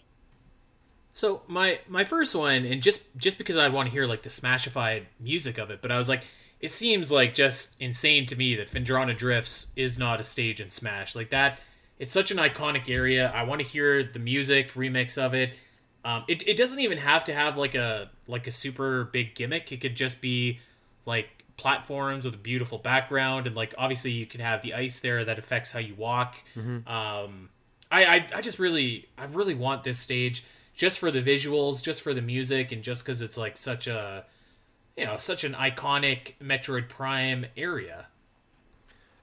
So my my first one, and just just because I want to hear like the smashified music of it, but I was like, it seems like just insane to me that Phendrana Drifts is not a stage in Smash like that. It's such an iconic area. I want to hear the music remix of it. Um, it it doesn't even have to have like a like a super big gimmick. It could just be like platforms with a beautiful background, and like obviously you can have the ice there that affects how you walk. Um, I, I I just really I really want this stage just for the visuals, just for the music, and just because it's like such a you know such an iconic Metroid Prime area.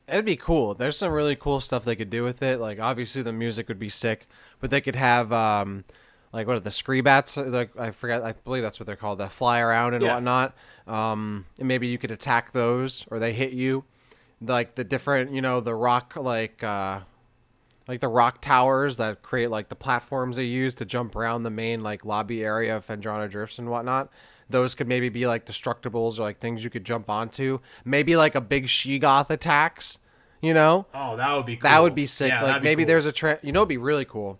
It'd be cool. There's some really cool stuff they could do with it. Like obviously the music would be sick, but they could have um like what are the screebats? Like I forget, I believe that's what they're called. That fly around and Yeah. whatnot. Um, and maybe you could attack those, or they hit you. Like the different, you know, the rock like. uh like the rock towers that create like the platforms they use to jump around the main like lobby area of Phendrana Drifts and whatnot. Those could maybe be like destructibles or like things you could jump onto. Maybe like a big Shegoth attacks, you know? Oh, that would be cool. That would be sick. Yeah, like maybe cool. there's a tra- you know it'd be really cool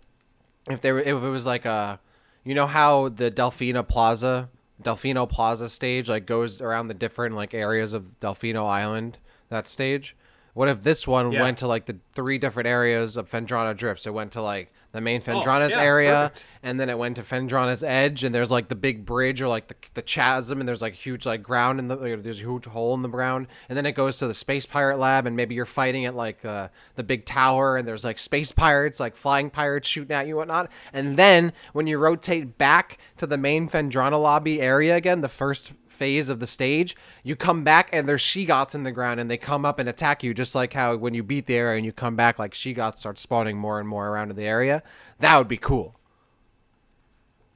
if there if it was like a you know how the Delfina Plaza Delfino Plaza stage like goes around the different like areas of Delfino Island that stage. What if this one Yeah. went to like the three different areas of Phendrana Drifts? It went to like the main Phendrana's Oh, yeah, area, perfect. and then it went to Phendrana's edge, and there's like the big bridge or like the, the chasm, and there's like huge like ground in the there's a huge hole in the ground, and then it goes to the space pirate lab, and maybe you're fighting at like uh, the big tower, and there's like space pirates, like flying pirates shooting at you, and whatnot, and then when you rotate back to the main Fendrana lobby area again, the first phase of the stage, you come back and there's Shegoths in the ground and they come up and attack you, just like how when you beat the area and you come back, like Shegoths start spawning more and more around in the area. That would be cool.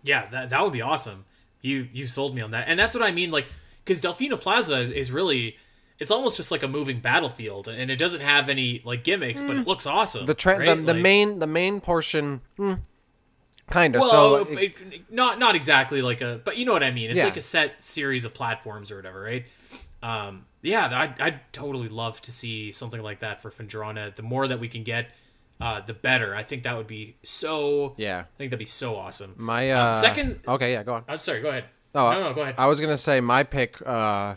Yeah, that, that would be awesome. You you sold me on that, and that's what I mean. Like, because Delfino Plaza is, is really, it's almost just like a moving battlefield, and it doesn't have any like gimmicks, but it looks awesome. Mm. The tra- right? the, the Like- main the main portion, hmm, kind of. Well, so it- not not exactly like a, but you know what I mean. It's Yeah. like a set series of platforms or whatever, right? Um, yeah, I'd, I'd totally love to see something like that for Phendrana. The more that we can get, uh, the better. I think that would be so. yeah, I think that'd be so awesome. my uh, second- Okay, yeah, go on. I'm sorry. Go ahead. Oh, no, no, go ahead. I was gonna say my pick uh,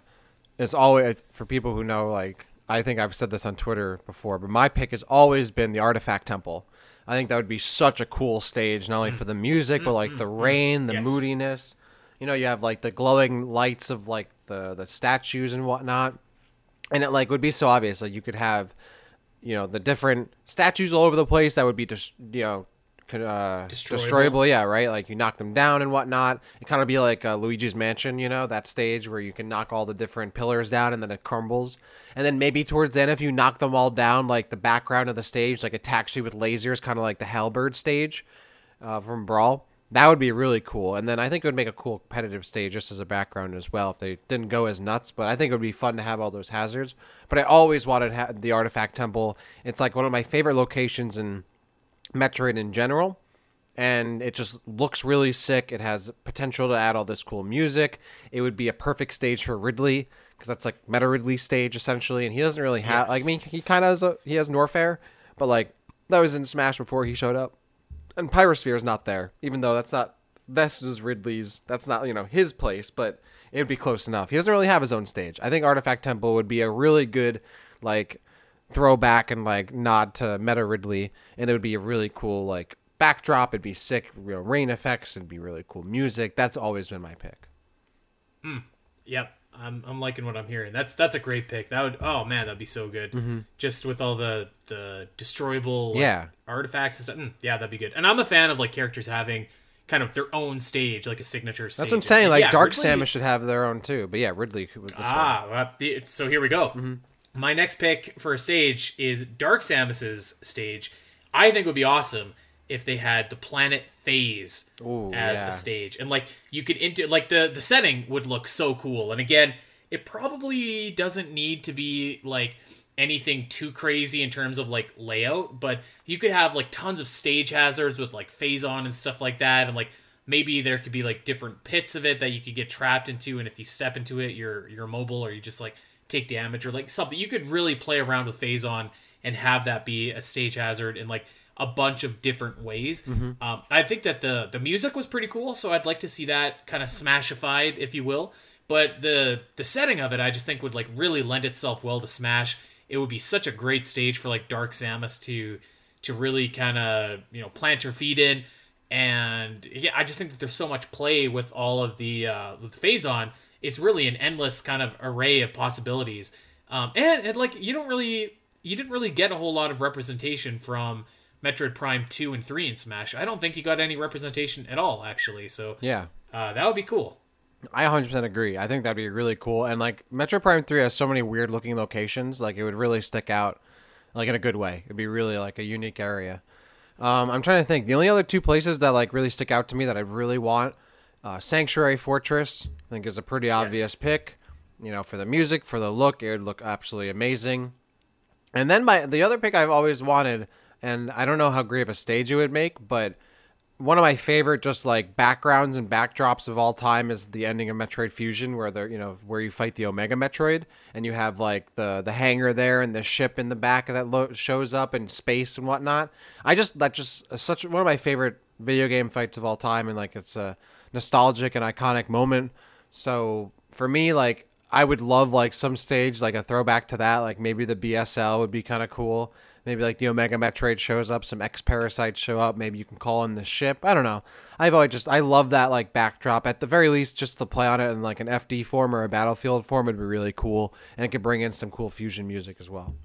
is always for people who know. Like, I think I've said this on Twitter before, but my pick has always been the Artifact Temple. I think that would be such a cool stage, not only for the music, but like the mm-hmm. rain, the Yes. moodiness. You know, you have like the glowing lights of like the the statues and whatnot, and it like would be so obvious. Like you could have, you know, the different statues all over the place that would be just you know. Could, Uh, Destroyable. destroyable, yeah, right. Like you knock them down and whatnot. It kind of be like uh, Luigi's Mansion, you know, that stage where you can knock all the different pillars down and then it crumbles. And then maybe towards the end, if you knock them all down, like the background of the stage, like attacks you with lasers, kind of like the Halberd stage uh, from Brawl. That would be really cool. And then I think it would make a cool competitive stage just as a background as well if they didn't go as nuts. But I think it would be fun to have all those hazards. But I always wanted ha- the Artifact Temple. It's like one of my favorite locations in Metroid in general. And it just looks really sick. It has potential to add all this cool music. It would be a perfect stage for Ridley because that's like Meta Ridley stage essentially. And he doesn't really have Yes. like I mean he kind of has a he has Norfair, but like that was in Smash before he showed up and Pyrosphere is not there, even though that's not this is Ridley's. That's not you know his place, but it would be close enough. He doesn't really have his own stage. I think Artifact Temple would be a really good like throwback and like nod to Meta Ridley, and it would be a really cool like backdrop. It'd be sick, know, rain effects. It'd be really cool music. That's always been my pick. Yep, I'm, I'm liking what I'm hearing. That's that's a great pick. That would oh man, that'd be so good. Just with all the the destroyable like, Yeah. artifacts and stuff. Mm, yeah, that'd be good. And I'm a fan of like characters having kind of their own stage, like a signature stage. That's what I'm saying. Like Yeah, Dark Ridley- Samus should have their own too. But yeah, Ridley could with this one. Ah, well, so here we go. Mm-hmm. My next pick for a stage is Dark Samus's stage. I think it would be awesome if they had the planet Phaaze Ooh, as yeah. a stage, and like you could into like the the setting would look so cool. And again, it probably doesn't need to be like anything too crazy in terms of like layout, but you could have like tons of stage hazards with like Phazon and stuff like that, and like maybe there could be like different pits of it that you could get trapped into, and if you step into it, you're you're mobile or you just like take damage or like something. You could really play around with Phazon and have that be a stage hazard in like a bunch of different ways. Um, I think that the the music was pretty cool, so I'd like to see that kind of smashified, if you will. But the the setting of it, I just think would like really lend itself well to Smash. It would be such a great stage for like Dark Samus to to really kind of you know plant her feet in. And yeah, I just think that there's so much play with all of the uh, with the Phazon. It's really an endless kind of array of possibilities. Um, and, and like you don't really you didn't really get a whole lot of representation from Metroid Prime 2 and 3 in Smash. I don't think you got any representation at all, actually. So Yeah. uh, that would be cool. I 100% agree. I think that'd be really cool. And like Metro Prime 3 has so many weird looking locations, like it would really stick out like in a good way. It'd be really like a unique area. Um, I'm trying to think. The only other two places that like really stick out to me that I really want, uh, Sanctuary Fortress, I think is a pretty obvious Yes. pick. You know, for the music, for the look, it would look absolutely amazing. And then my the other pick I've always wanted, and I don't know how great of a stage it would make, but one of my favorite just like backgrounds and backdrops of all time is the ending of Metroid Fusion, where they're you know where you fight the Omega Metroid, and you have like the the hangar there and the ship in the back of that lo- shows up in space and whatnot. I just that just such one of my favorite video game fights of all time, and like it's a nostalgic and iconic moment. So for me, like I would love like some stage like a throwback to that, like maybe the BSL would be kind of cool. Maybe like the Omega Metroid shows up, some X parasites show up. Maybe you can call in the ship. I don't know. I've always just I love that like backdrop. At the very least, just to play on it in like an FD form or a Battlefield form would be really cool, and it could bring in some cool fusion music as well.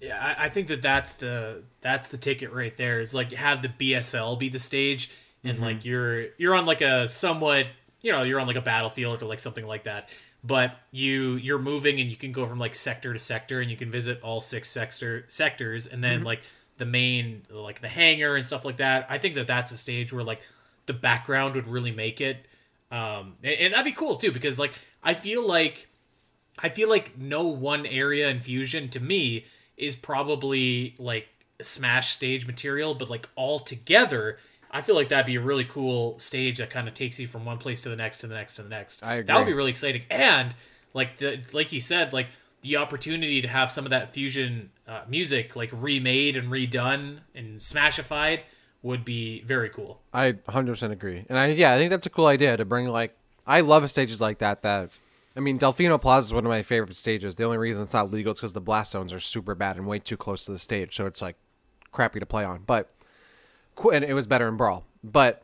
Yeah, I, I think that that's the that's the ticket right there. Is like have the BSL be the stage, and Mm-hmm. like you're you're on like a somewhat you know you're on like a battlefield or like something like that. But you you're moving and you can go from like sector to sector and you can visit all six sector sectors and Mm-hmm. then like the main like the hangar and stuff like that. I think that that's a stage where like the background would really make it, um, and, and that'd be cool too because like I feel like I feel like no one area in Fusion to me is probably like Smash stage material, but like all together, I feel like that'd be a really cool stage that kind of takes you from one place to the next to the next to the next. I agree. That would be really exciting, and like the like you said, like the opportunity to have some of that Fusion uh, music like remade and redone and Smashified would be very cool. I 100% agree. And I yeah, I think that's a cool idea to bring like I love stages like that that I mean, Delfino Plaza is one of my favorite stages. The only reason it's not legal is because the blast zones are super bad and way too close to the stage, so it's like crappy to play on. But and it was better in Brawl. But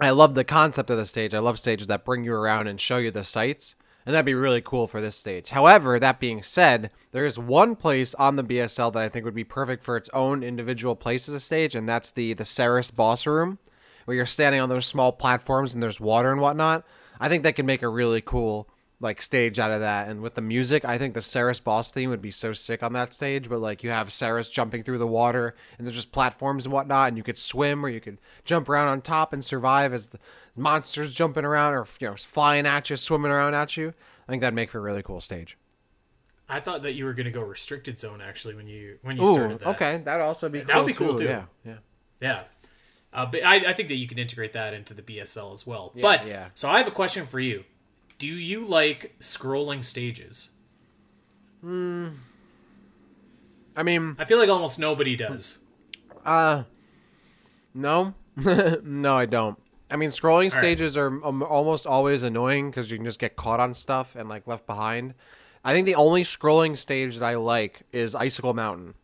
I love the concept of the stage. I love stages that bring you around and show you the sights, and that'd be really cool for this stage. However, that being said, there is one place on the BSL that I think would be perfect for its own individual place as a stage, and that's the the Serris boss room, where you're standing on those small platforms and there's water and whatnot. I think that could make a really cool like stage out of that. And with the music, I think the Serris boss theme would be so sick on that stage. But like you have Serris jumping through the water, and there's just platforms and whatnot, and you could swim or you could jump around on top and survive as the monsters jumping around or you know flying at you, swimming around at you. I think that'd make for a really cool stage. I thought that you were gonna go restricted zone actually when you when you Ooh, started that. okay, that'd also be That would be cool, too. Yeah, yeah. Yeah. Uh, but I, I think that you can integrate that into the BSL as well. Yeah, but yeah. so I have a question for you. Do you like scrolling stages? Hmm. I mean, I feel like almost nobody does. Uh, no, no, I don't. I mean, scrolling stages are um, almost always annoying because you can just get caught on stuff and like left behind. I think the only scrolling stage that I like is Icicle Mountain,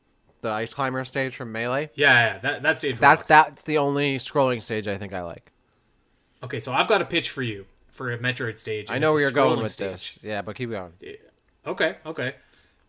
the ice climber stage from Melee. Yeah, yeah, that that stage. That's rocks. that's the only scrolling stage I think I like. Okay, so I've got a pitch for you for a Metroid stage. I know where you're going with stage. this. Yeah, but keep going. Okay, okay.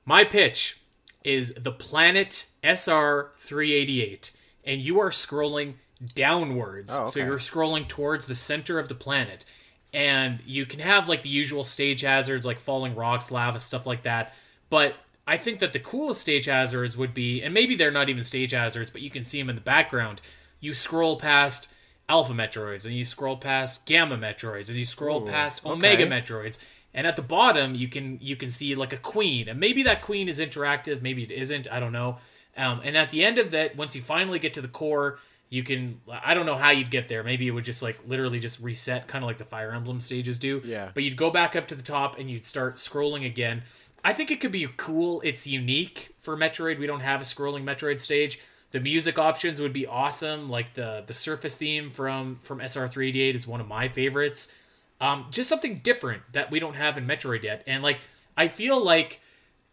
My pitch is the planet SR 388, and you are scrolling downwards. Oh, okay. So you're scrolling towards the center of the planet. And you can have like the usual stage hazards like falling rocks, lava, stuff like that. But I think that the coolest stage hazards would be, and maybe they're not even stage hazards, but you can see them in the background. You scroll past Alpha Metroids, and you scroll past Gamma Metroids, and you scroll past Omega okay. Metroids, and at the bottom you can you can see like a queen, and maybe that queen is interactive, maybe it isn't. I don't know. Um, and at the end of that, once you finally get to the core, you can I don't know how you'd get there. Maybe it would just like literally just reset, kind of like the Fire Emblem stages do. Yeah. But you'd go back up to the top and you'd start scrolling again. I think it could be cool. It's unique for Metroid. We don't have a scrolling Metroid stage. The music options would be awesome. Like the the surface theme from from SR388 is one of my favorites. Um, just something different that we don't have in Metroid yet. And like I feel like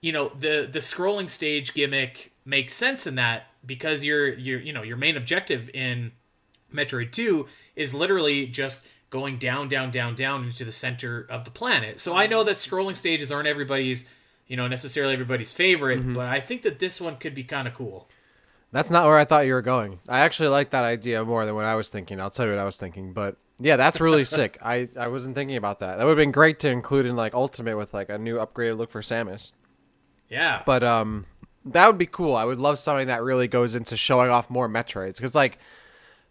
you know the the scrolling stage gimmick makes sense in that because your your you know your main objective in Metroid 2 is literally just going down down down down into the center of the planet. So I know that scrolling stages aren't everybody's you know necessarily everybody's favorite, but I think that this one could be kind of cool. That's not where I thought you were going. I actually like that idea more than what I was thinking. I'll tell you what I was thinking, but yeah, that's really sick. I I wasn't thinking about that. That would have been great to include in like Ultimate with like a new upgraded look for Samus. Yeah. But um, that would be cool. I would love something that really goes into showing off more Metroids because like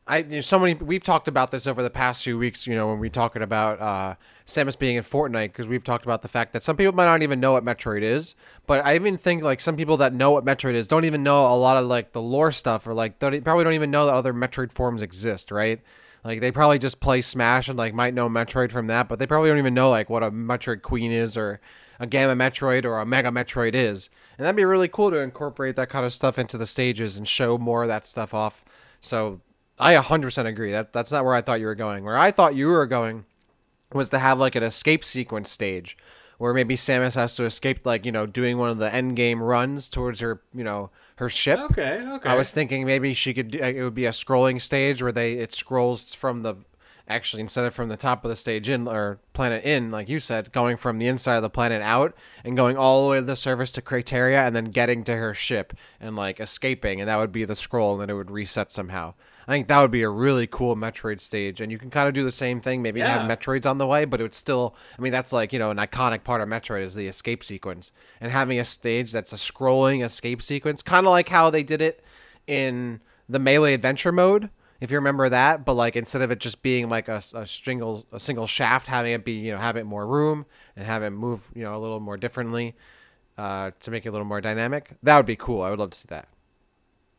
I you know, so many we've talked about this over the past few weeks. You know when we talking about uh, Samus being in Fortnite because we've talked about the fact that some people might not even know what Metroid is. But I even think like some people that know what Metroid is don't even know a lot of like the lore stuff or like they probably don't even know that other Metroid forms exist, right? Like they probably just play Smash and like might know Metroid from that, but they probably don't even know like what a Metroid Queen is or a Gamma Metroid or a Mega Metroid is. And that'd be really cool to incorporate that kind of stuff into the stages and show more of that stuff off. So I 100% agree. That that's not where I thought you were going. Where I thought you were going was to have like an escape sequence stage where maybe Samus has to escape like, you know, doing one of the end game runs towards her, you know, her ship. Okay, okay. I was thinking maybe she could it would be a scrolling stage where they it scrolls from the actually instead of from the top of the stage in or planet in like you said going from the inside of the planet out and going all the way to the surface to Crateria and then getting to her ship and like escaping and that would be the scroll and then it would reset somehow I think that would be a really cool Metroid stage, and you can kind of do the same thing. Maybe Yeah. have Metroids on the way, but it would still. I mean, that's like you know an iconic part of Metroid is the escape sequence, and having a stage that's a scrolling escape sequence, kind of like how they did it in the Melee Adventure mode, if you remember that. But like instead of it just being like a, a single a single shaft, having it be you know have it more room and have it move you know a little more differently uh, to make it a little more dynamic. That would be cool. I would love to see that.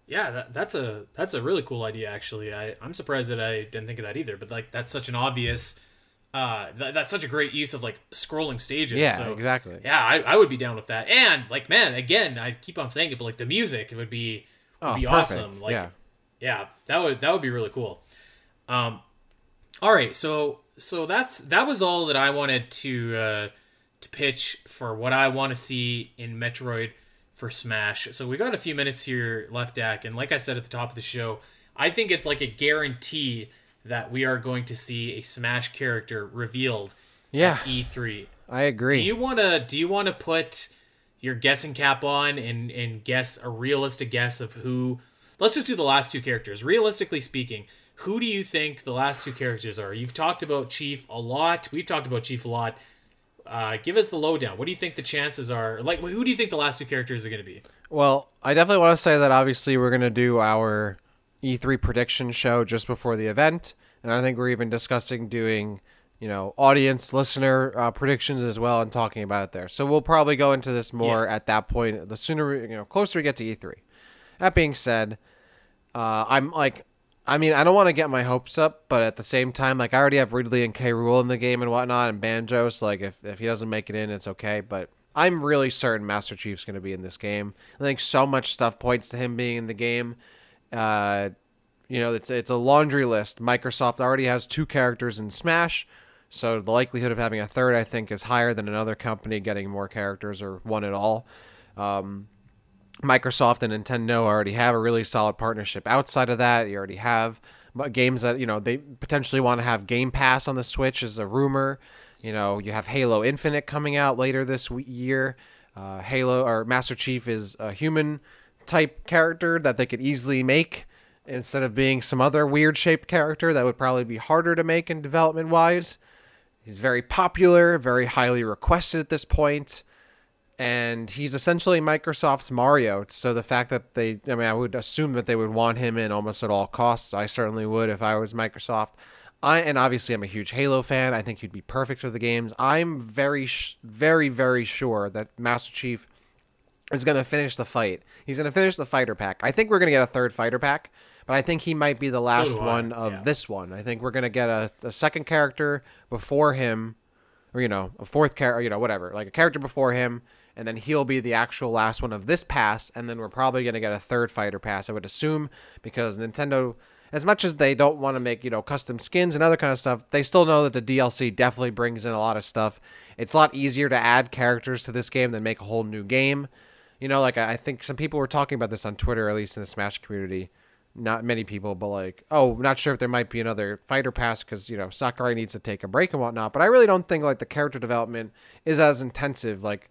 Yeah, that, that's a that's a really cool idea. Actually, I I'm surprised that I didn't think of that either. But like, that's such an obvious, uh, that, that's such a great use of like scrolling stages. Yeah, so, exactly. Yeah, I, I would be down with that. And like, man, again, I keep on saying it, but like the music it would be would Oh, be perfect. awesome. Like, Yeah. yeah, that would that would be really cool. Um, all right, so so that's that was all that I wanted to uh, to pitch for what I want to see in Metroid for Smash. So we got a few minutes here left, Dak, and like I said at the top of the show, I think it's like a guarantee that we are going to see a Smash character revealed Yeah, E3. I agree. Do you want to do you want to put your guessing cap on and and guess a realistic guess of who Let's just do the last two characters. Realistically speaking, who do you think the last two characters are? You've talked about Chief a lot. We've talked about Chief a lot. Uh, give us the lowdown. What do you think the chances are? Like, who do you think the last two characters are going to be? Well, I definitely want to say that obviously we're going to do our E3 prediction show just before the event, and I think we're even discussing doing, you know, audience listener uh, predictions as well and talking about it there. So we'll probably go into this more at that point. The sooner we, you know, closer we get to E3. That being said, uh, I'm like, I mean, I don't want to get my hopes up, but at the same time, like I already have Ridley and K. Rool in the game and whatnot, and Banjo. So like, if if he doesn't make it in, it's okay. But I'm really certain Master Chief's going to be in this game. I think so much stuff points to him being in the game. Uh, you know, it's it's a laundry list. Microsoft already has two characters in Smash, so the likelihood of having a third, I think, is higher than another company getting more characters or one at all. Um, Microsoft and Nintendo already have a really solid partnership. Outside of that, you already have games that you know they potentially want to have Game Pass on the Switch is a rumor. You know, you have Halo Infinite coming out later this year. Uh, Halo or Master Chief is a human type character that they could easily make instead of being some other weird shaped character that would probably be harder to make in development wise. He's very popular, very highly requested at this point and he's essentially Microsoft's Mario. So the fact that they, I mean, I would assume that they would want him in almost at all costs. I certainly would if I was Microsoft. I and obviously I'm a huge Halo fan. I think he'd be perfect for the games. I'm very, very, very sure that Master Chief is going to finish the fight. He's going to finish the fighter pack. I think we're going to get a third fighter pack, but I think he might be the last I, one of yeah. this one. I think we're going to get a, a second character before him, or you know, a fourth character, you know, whatever, like a character before him, and then he'll be the actual last one of this pass, and then we're probably going to get a third fighter pass, I would assume, because Nintendo. As much as they don't want to make, you know, custom skins and other kind of stuff, they still know that the DLC definitely brings in a lot of stuff. It's a lot easier to add characters to this game than make a whole new game. You know, like I think some people were talking about this on Twitter, at least in the Smash community. Not many people, but like, oh, not sure if there might be another fighter pass because you know Sakurai needs to take a break and whatnot. But I really don't think like the character development is as intensive, like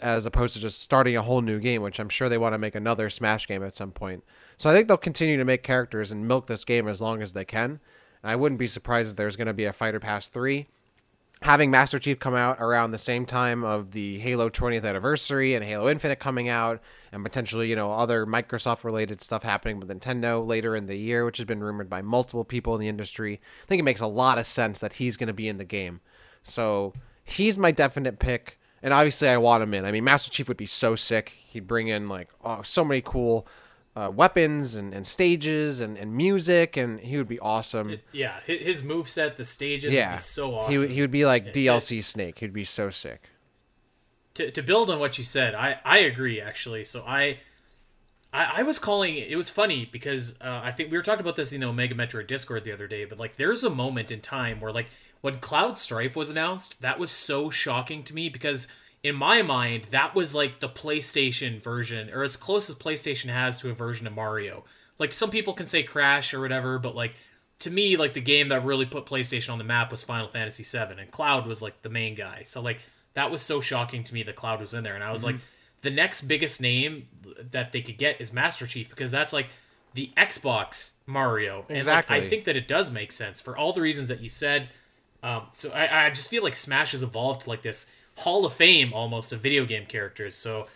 as opposed to just starting a whole new game, which I'm sure they want to make another Smash game at some point. So I think they'll continue to make characters and milk this game as long as they can. I wouldn't be surprised if there's going to be a Fighter Pass three. having Master Chief come out around the same time of the Halo 20th anniversary and Halo Infinite coming out, and potentially, you know, other Microsoft related stuff happening with Nintendo later in the year, which has been rumored by multiple people in the industry. I think it makes a lot of sense that he's going to be in the game. So he's my definite pick. And obviously, I want him in. I mean, Master Chief would be so sick. He'd bring in, like, oh, so many cool uh, weapons and, and stages and, and music, and he would be awesome. Yeah, his move set, the stages yeah. would be so awesome. He, would- he would be like DLC Snake. He'd be so sick. to, to build on what you said, I, I agree actually. So I, I I was calling it was funny because uh, I think we were talking about this in the Omega Metro Discord the other day, but like there's a moment in time where like when Cloud Strife was announced, that was so shocking to me because in my mind that was like the PlayStation version or as close as PlayStation has to a version of Mario. Like some people can say Crash or whatever, but like to me like the game that really put PlayStation on the map was Final Fantasy 7 and Cloud was like the main guy. So like that was so shocking to me that Cloud was in there and I was like mm-hmm. the next biggest name that they could get is Master Chief because that's like the Xbox Mario. Exactly. And like, I think that it does make sense for all the reasons that you said. Um, so I, I just feel like Smash has evolved to like this Hall of Fame almost of video game characters. So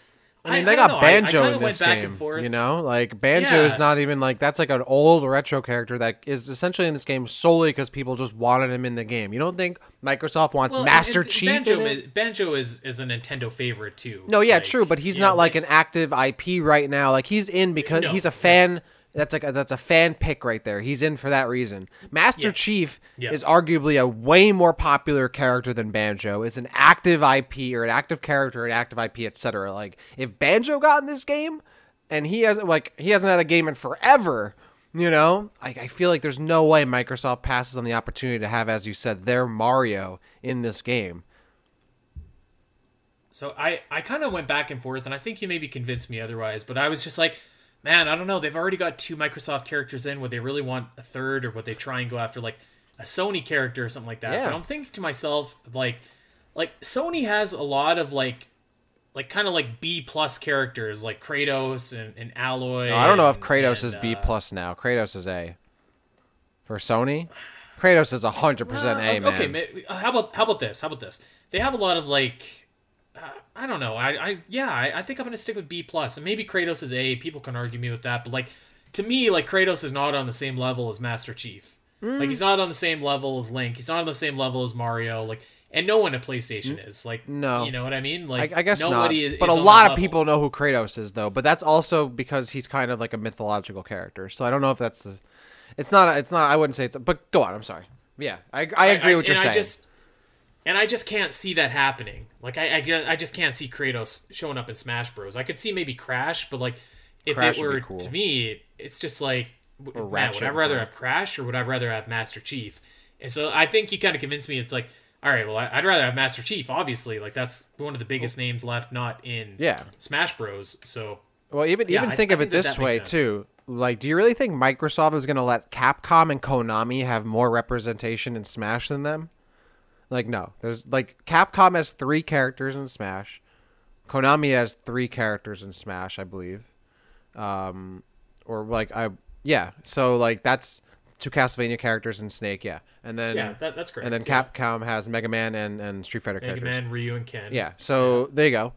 I mean, they don't got know. I- I Banjo kinda in went this back game. and forth. You know, like Banjo is not even like that's like an old retro character that is essentially in this game solely because people just wanted him in the game. You don't think Microsoft wants Well, Master and Chief? Banjo, it? is- Banjo is is a Nintendo favorite too. No, yeah, Like, true, but he's not know, like an active IP right now. Like he's in because No. he's a fan. That's like a, that's a fan pick right there. He's in for that reason. Master Yeah. Chief Yeah. is arguably a way more popular character than Banjo. It's an active IP or an active character, an active IP, etc. Like if Banjo got in this game, and he hasn't like he hasn't had a game in forever. You know, I, I feel like there's no way Microsoft passes on the opportunity to have, as you said, their Mario in this game. So I, I kind of went back and forth, and I think you maybe convinced me otherwise. But I was just like, man, I don't know. They've already got two Microsoft characters in. Would they really want a third, or would they try and go after like a Sony character or something like that? Yeah. But I'm thinking to myself, like, like Sony has a lot of like, like kind of like B plus characters, like Kratos and, and Aloy. No, I don't know if Kratos and, is B uh, plus now. Kratos is A. For Sony, Kratos is hundred percent A, Uh, man. Okay, how about how about this? How about this? They have a lot of like, uh, I don't know. I, I yeah, I, I think I'm gonna stick with B plus, and maybe Kratos is A. People can argue me with that, but like to me, like Kratos is not on the same level as Master Chief. Mm. Like he's not on the same level as Link. He's not on the same level as Mario. Like, and no one at PlayStation is. Like, no. you know what I mean? Like, I guess not. is- But is a lot of people know who Kratos is, though. But that's also because he's kind of like a mythological character. So I don't know if that's the. It's not. It's not. I wouldn't say it's. But go on. I'm sorry. Yeah, I, I agree with what you're and saying. I just, and I just can't see that happening. Like I, I, just, I just can't see Kratos showing up in Smash Bros. I could see maybe Crash, but like if Crash it were cool. to me, it's just like w- man, would I rather have Crash or would I rather have Master Chief? And so I think you kind of convinced me. It's like, all right, well, I- I'd rather have Master Chief. Obviously, like that's one of the biggest names left not in Yeah. Smash Bros. So Well, even Yeah, even think I of it think that this that way sense. too. Like, do you really think Microsoft is going to let Capcom and Konami have more representation in Smash than them? Like, no. There's like Capcom has three characters in Smash. Konami has three characters in Smash, I believe. Um, or like I yeah. So like that's two Castlevania characters in Snake, yeah. And then yeah, that, that's great. and then Yeah. Capcom has Mega Man and and Street Fighter Mega characters. Man, Ryu, and Ken. Yeah. So there you go.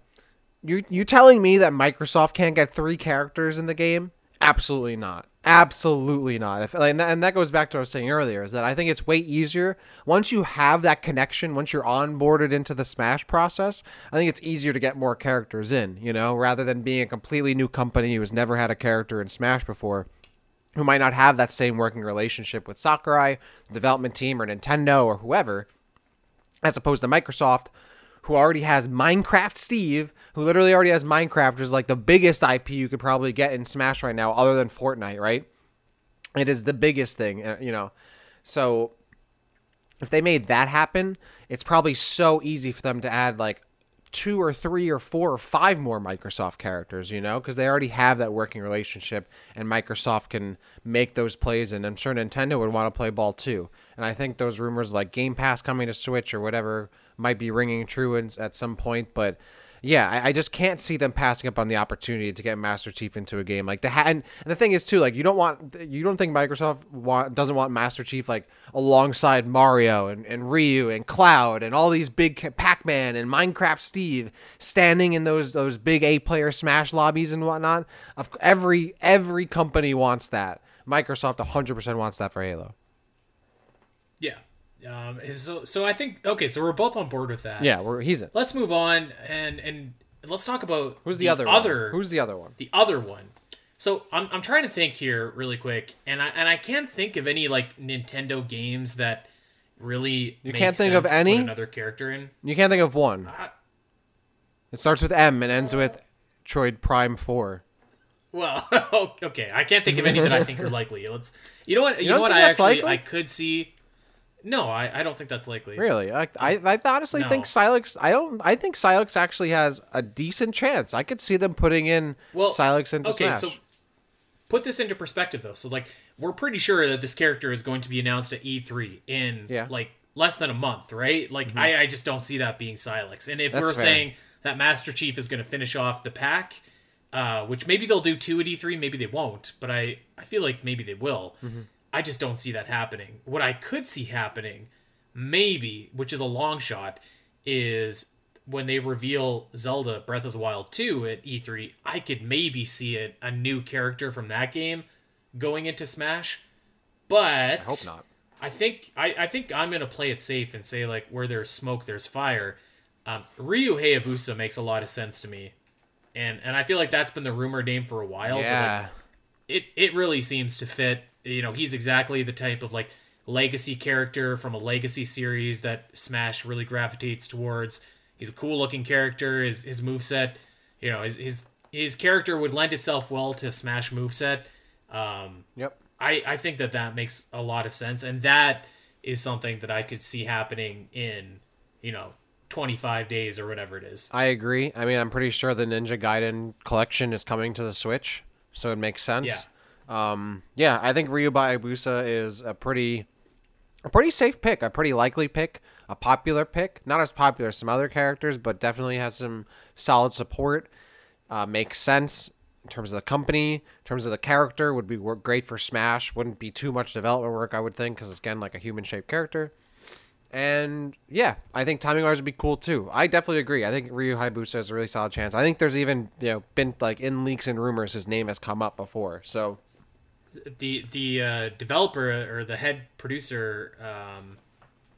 You you telling me that Microsoft can't get three characters in the game? Absolutely not. Absolutely not. If, and, that, and that goes back to what I was saying earlier is that I think it's way easier once you have that connection, once you're onboarded into the Smash process. I think it's easier to get more characters in, you know, rather than being a completely new company who has never had a character in Smash before who might not have that same working relationship with Sakurai, the development team, or Nintendo, or whoever, as opposed to Microsoft, who already has Minecraft Steve, who literally already has Minecraft, which is like the biggest IP you could probably get in Smash right now, other than Fortnite, right? It is the biggest thing, uh, you know. So if they made that happen, it's probably so easy for them to add like two or three or four or five more Microsoft characters, you know, because they already have that working relationship and Microsoft can make those plays. And I'm sure Nintendo would want to play ball too. And I think those rumors like Game Pass coming to Switch or whatever might be ringing true at some point. But yeah, I, I just can't see them passing up on the opportunity to get Master Chief into a game. Like the ha- and, and the thing is too, like you don't want you don't think Microsoft want, doesn't want Master Chief like alongside Mario and, and Ryu and Cloud and all these big Pac Man and Minecraft Steve standing in those those big eight player Smash lobbies and whatnot. Of every every company wants that. Microsoft 100% wants that for Halo. Um, so, so I think okay, so we're both on board with that. Yeah, we're, he's in. Let's move on and and let's talk about Who's the, other other one? Who's the other one? the other one. So I'm, I'm trying to think here really quick, and I and I can't think of any like Nintendo games that really You make can't think of sense to put any? another character in. You can't think of one. I- It starts with M and ends with Troid Prime 4. Well, okay, I can't think of any that I think are likely. Let's you know what you, know what I actually likely? I could see. No, I, I don't think that's likely. Really? I, I, I honestly No. think Sylux. I don't. I think Sylux actually has a decent chance. I could see them putting in Well, Sylux into okay, Smash. so put this into perspective though. So like we're pretty sure that this character is going to be announced at E3 in Yeah. Mm-hmm. like less than a month, right? Like I, I just don't see that being Sylux. And if That's we're fair. saying that Master Chief is going to finish off the pack, uh, which maybe they'll do two at E3, maybe they won't, but I I feel like maybe they will. Mm-hmm. I just don't see that happening. What I could see happening, maybe, which is a long shot, is when they reveal Zelda Breath of the Wild 2 at E3, I could maybe see it, a new character from that game going into Smash. But I hope not. I think I, I think I'm gonna play it safe and say like where there's smoke, there's fire. Um, Ryu Hayabusa makes a lot of sense to me, and and I feel like that's been the rumor name for a while. But like, Yeah. it it really seems to fit. You know, he's exactly the type of like legacy character from a legacy series that Smash really gravitates towards. He's a cool looking character. His his moveset, you know, his his his character would lend itself well to Smash moveset. Um, Yep. I I think that that makes a lot of sense, and that is something that I could see happening in you know 25 days or whatever it is. I agree. I mean, I'm pretty sure the Ninja Gaiden collection is coming to the Switch, so it makes sense. Um, yeah, I think Ryu Hayabusa is a pretty, a pretty safe pick, a pretty likely pick, a popular pick. Not as popular as some other characters, but definitely has some solid support. Uh, makes sense in terms of the company, in terms of the character. Would be great for Smash. Wouldn't be too much development work, I would think, because it's again like a human shaped character. And yeah, I think timing wise would be cool too. I definitely agree. I think Ryu Hayabusa has a really solid chance. I think there's even you know been like in leaks and rumors his name has come up before. So the the uh, developer or the head producer, um,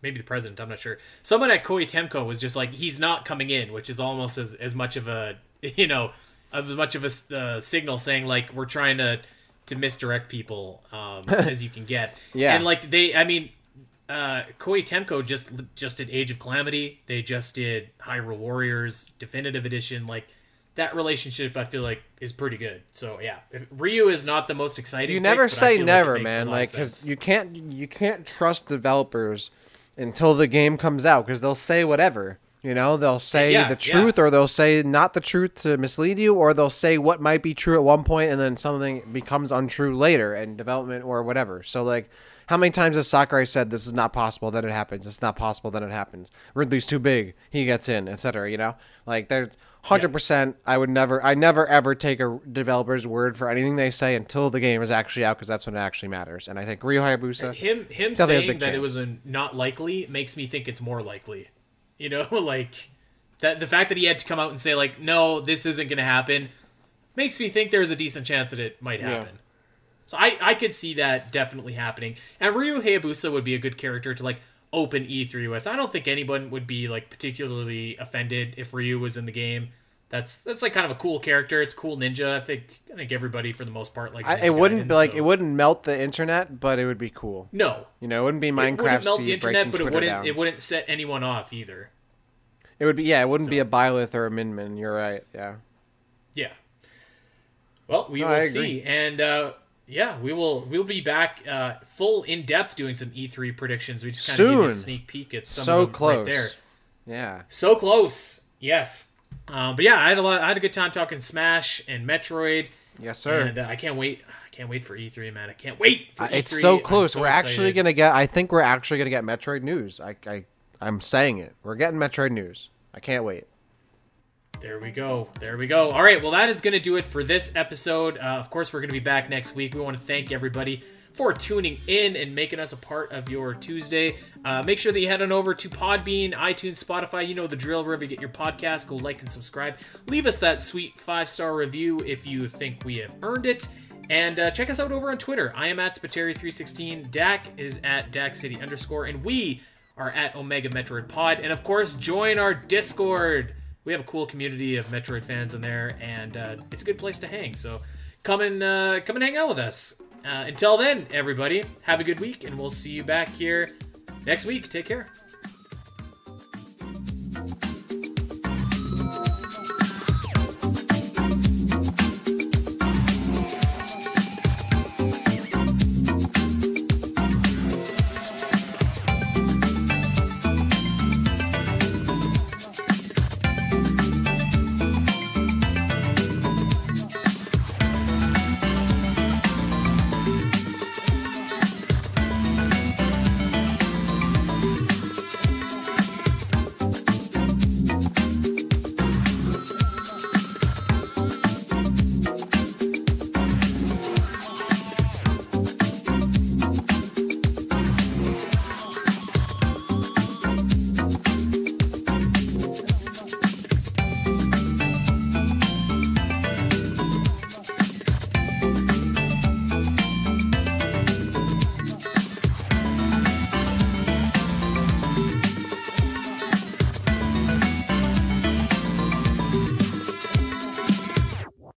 maybe the president, I'm not sure. Someone at Koei Tecmo was just like, he's not coming in, which is almost as, as much of a you know, as much of a uh, signal saying like we're trying to to misdirect people um, as you can get. Yeah. and like they, I mean. Uh, Koei Tecmo just just did Age of Calamity. They just did Hyrule Warriors Definitive Edition. Like that relationship, I feel like is pretty good. So yeah, if Ryu is not the most exciting. you never I say feel like never, man. Like because you can't you can't trust developers until the game comes out because they'll say whatever. You know, they'll say Yeah, the yeah. truth or they'll say not the truth to mislead you, or they'll say what might be true at one point and then something becomes untrue later in development or whatever. So like, how many times has Sakurai said this is not possible, then it happens. It's not possible, then it happens. Ridley's too big, he gets in, etc. You know, like there's hundred percent. I would never, I never ever take a developer's word for anything they say until the game is actually out because that's when it actually matters. And I think Ryu Hayabusa. him him a saying that it was a not likely makes me think it's more likely. You know, like that the fact that he had to come out and say like, no, this isn't going to happen, makes me think there's a decent chance that it might happen. So I I could see that definitely happening. And Ryu Hayabusa would be a good character to like open E3 with. I don't think anyone would be like particularly offended if Ryu was in the game. That's that's like kind of a cool character. It's cool ninja. I think I think everybody for the most part likes. I, it wouldn't be like so- it wouldn't melt the internet, but it would be cool. No, You know, it wouldn't be it Minecraft wouldn't melt the internet, but it Twitter wouldn't down. it wouldn't set anyone off either. It would be yeah, it wouldn't be a Byleth or a Min Min. You're right. Yeah. Yeah. Well, we No, will see, and uh, yeah, we will we'll be back uh, full in depth doing some E3 predictions. We just kind of gave a sneak peek at some So of them close. right there. Yeah. So close, yes. Um, but yeah, I had a lot. I had a good time talking Smash and Metroid, Yes, sir. and uh, I can't wait. I can't wait for E3, man. I can't wait. For Uh, it's E3. so close. so we're actually gonna get. I think we're actually gonna get Metroid news. I, I, I'm saying it. We're getting Metroid news. I can't wait. There we go. There we go. All right. Well, that is going to do it for this episode. Uh, of course, we're going to be back next week. We want to thank everybody for tuning in and making us a part of your Tuesday. Uh, make sure that you head on over to Podbean, iTunes, Spotify. You know the drill. Wherever you get your podcast, go like and subscribe. Leave us that sweet five star review if you think we have earned it. And uh, check us out over on Twitter. I am at Spiteri316. Dak is at Dak City underscore. And we are at Omega Metroid Pod. And of course, join our Discord. We have a cool community of Metroid fans in there, and uh, it's a good place to hang. So come and uh, come and hang out with us. Uh, until then, everybody, have a good week, and we'll see you back here next week. Take care.